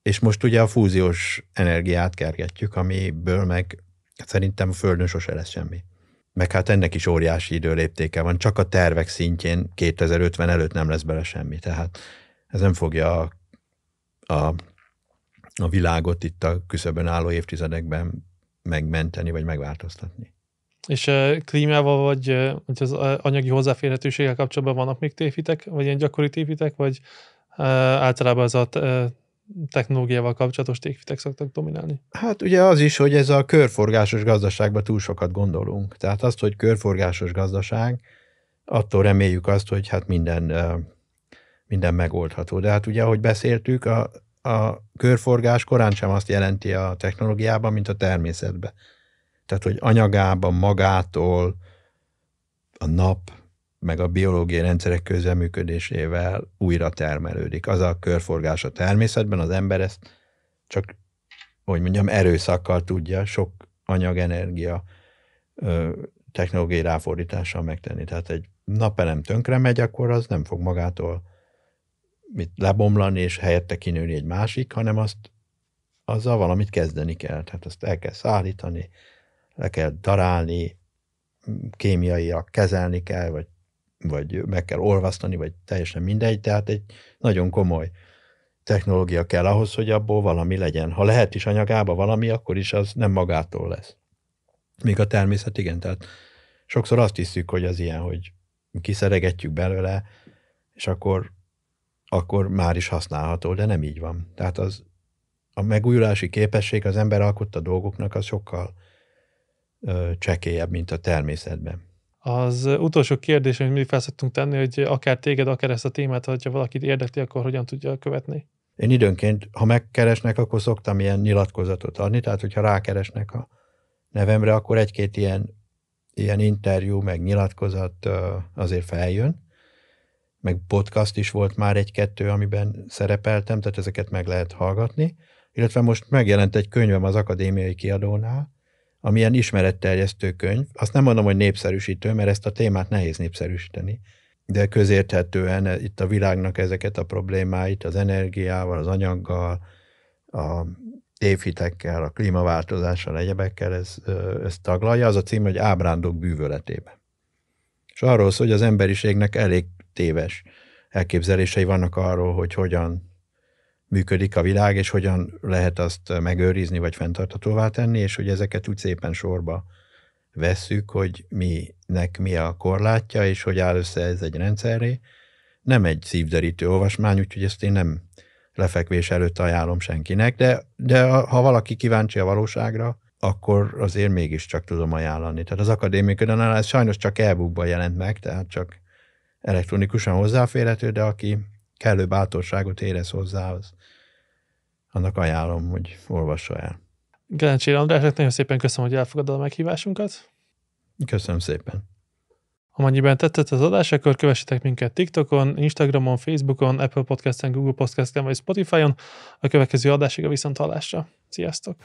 És most ugye a fúziós energiát kergetjük, amiből meg szerintem a Földön sose lesz semmi. Meg hát ennek is óriási időléptéke van, csak a tervek szintjén 2050 előtt nem lesz bele semmi, tehát ez nem fogja a, a a világot itt a küszöbön álló évtizedekben megmenteni, vagy megváltoztatni. És klímával, vagy, vagy az anyagi hozzáférhetőséggel kapcsolatban vannak még tévhitek, vagy ilyen gyakori tévhitek, vagy általában az a technológiával kapcsolatos tévhitek szoktak dominálni? Hát ugye az is, hogy ez a körforgásos gazdaságban túl sokat gondolunk. Tehát azt, hogy körforgásos gazdaság, attól reméljük azt, hogy hát minden, minden megoldható. De hát ugye, ahogy beszéltük, a, a körforgás korán sem azt jelenti a technológiában, mint a természetben. Tehát, hogy anyagában, magától, a nap, meg a biológiai rendszerek közeműködésével újra termelődik. Az a körforgás a természetben, az ember ezt csak, hogy mondjam, erőszakkal tudja sok anyagenergia technológiai ráfordítással megtenni. Tehát egy napelem tönkre megy, akkor az nem fog magától mit lebomlani, és helyette kinőni egy másik, hanem azt azzal valamit kezdeni kell. Tehát azt el kell szállítani, le kell darálni, kémiaiak kezelni kell, vagy, vagy meg kell olvasztani, vagy teljesen mindegy. Tehát egy nagyon komoly technológia kell ahhoz, hogy abból valami legyen. Ha lehet is anyagába valami, akkor is az nem magától lesz. Még a természet igen, tehát sokszor azt hiszük, hogy az ilyen, hogy kiszeregetjük belőle, és akkor, akkor már is használható, de nem így van. Tehát az, a megújulási képesség az ember alkotta dolgoknak az sokkal ö, csekélyebb, mint a természetben. Az utolsó kérdés, amit mi felszoktunk tenni, hogy akár téged, akár ezt a témát, hogyha valakit érdekli, akkor hogyan tudja követni? Én időnként, ha megkeresnek, akkor szoktam ilyen nyilatkozatot adni, tehát hogyha rákeresnek a nevemre, akkor egy-két ilyen, ilyen interjú, meg nyilatkozat azért feljön, meg podcast is volt már egy-kettő, amiben szerepeltem, tehát ezeket meg lehet hallgatni, illetve most megjelent egy könyvem az akadémiai kiadónál, ami ilyen ismeretterjesztő könyv. Azt nem mondom, hogy népszerűsítő, mert ezt a témát nehéz népszerűsíteni, de közérthetően itt a világnak ezeket a problémáit az energiával, az anyaggal, a tévhitekkel, a klímaváltozással, egyebekkel ez, ez taglalja. Az a cím, hogy Ábrándok bűvöletében. És arról szól, hogy az emberiségnek elég téves elképzelései vannak arról, hogy hogyan működik a világ, és hogyan lehet azt megőrizni, vagy fenntartatóvá tenni, és hogy ezeket úgy szépen sorba vesszük, hogy minek mi a korlátja, és hogy áll össze ez egy rendszerré. Nem egy szívderítő olvasmány, úgyhogy ezt én nem lefekvés előtt ajánlom senkinek, de, de ha valaki kíváncsi a valóságra, akkor azért mégiscsak tudom ajánlani. Tehát az akadémikodánál ez sajnos csak e jelent meg, tehát csak elektronikusan hozzáférhető, de aki kellő bátorságot érez hozzá, az, annak ajánlom, hogy olvassa el. Gerencsér Andrásnak nagyon szépen köszönöm, hogy elfogadod a meghívásunkat. Köszönöm szépen. Amennyiben tetszett az adás, akkor kövessetek minket TikTokon, Instagramon, Facebookon, Apple Podcast-en, Google Podcast-en vagy Spotify-on. A következő adásig a viszonthallásra. Sziasztok!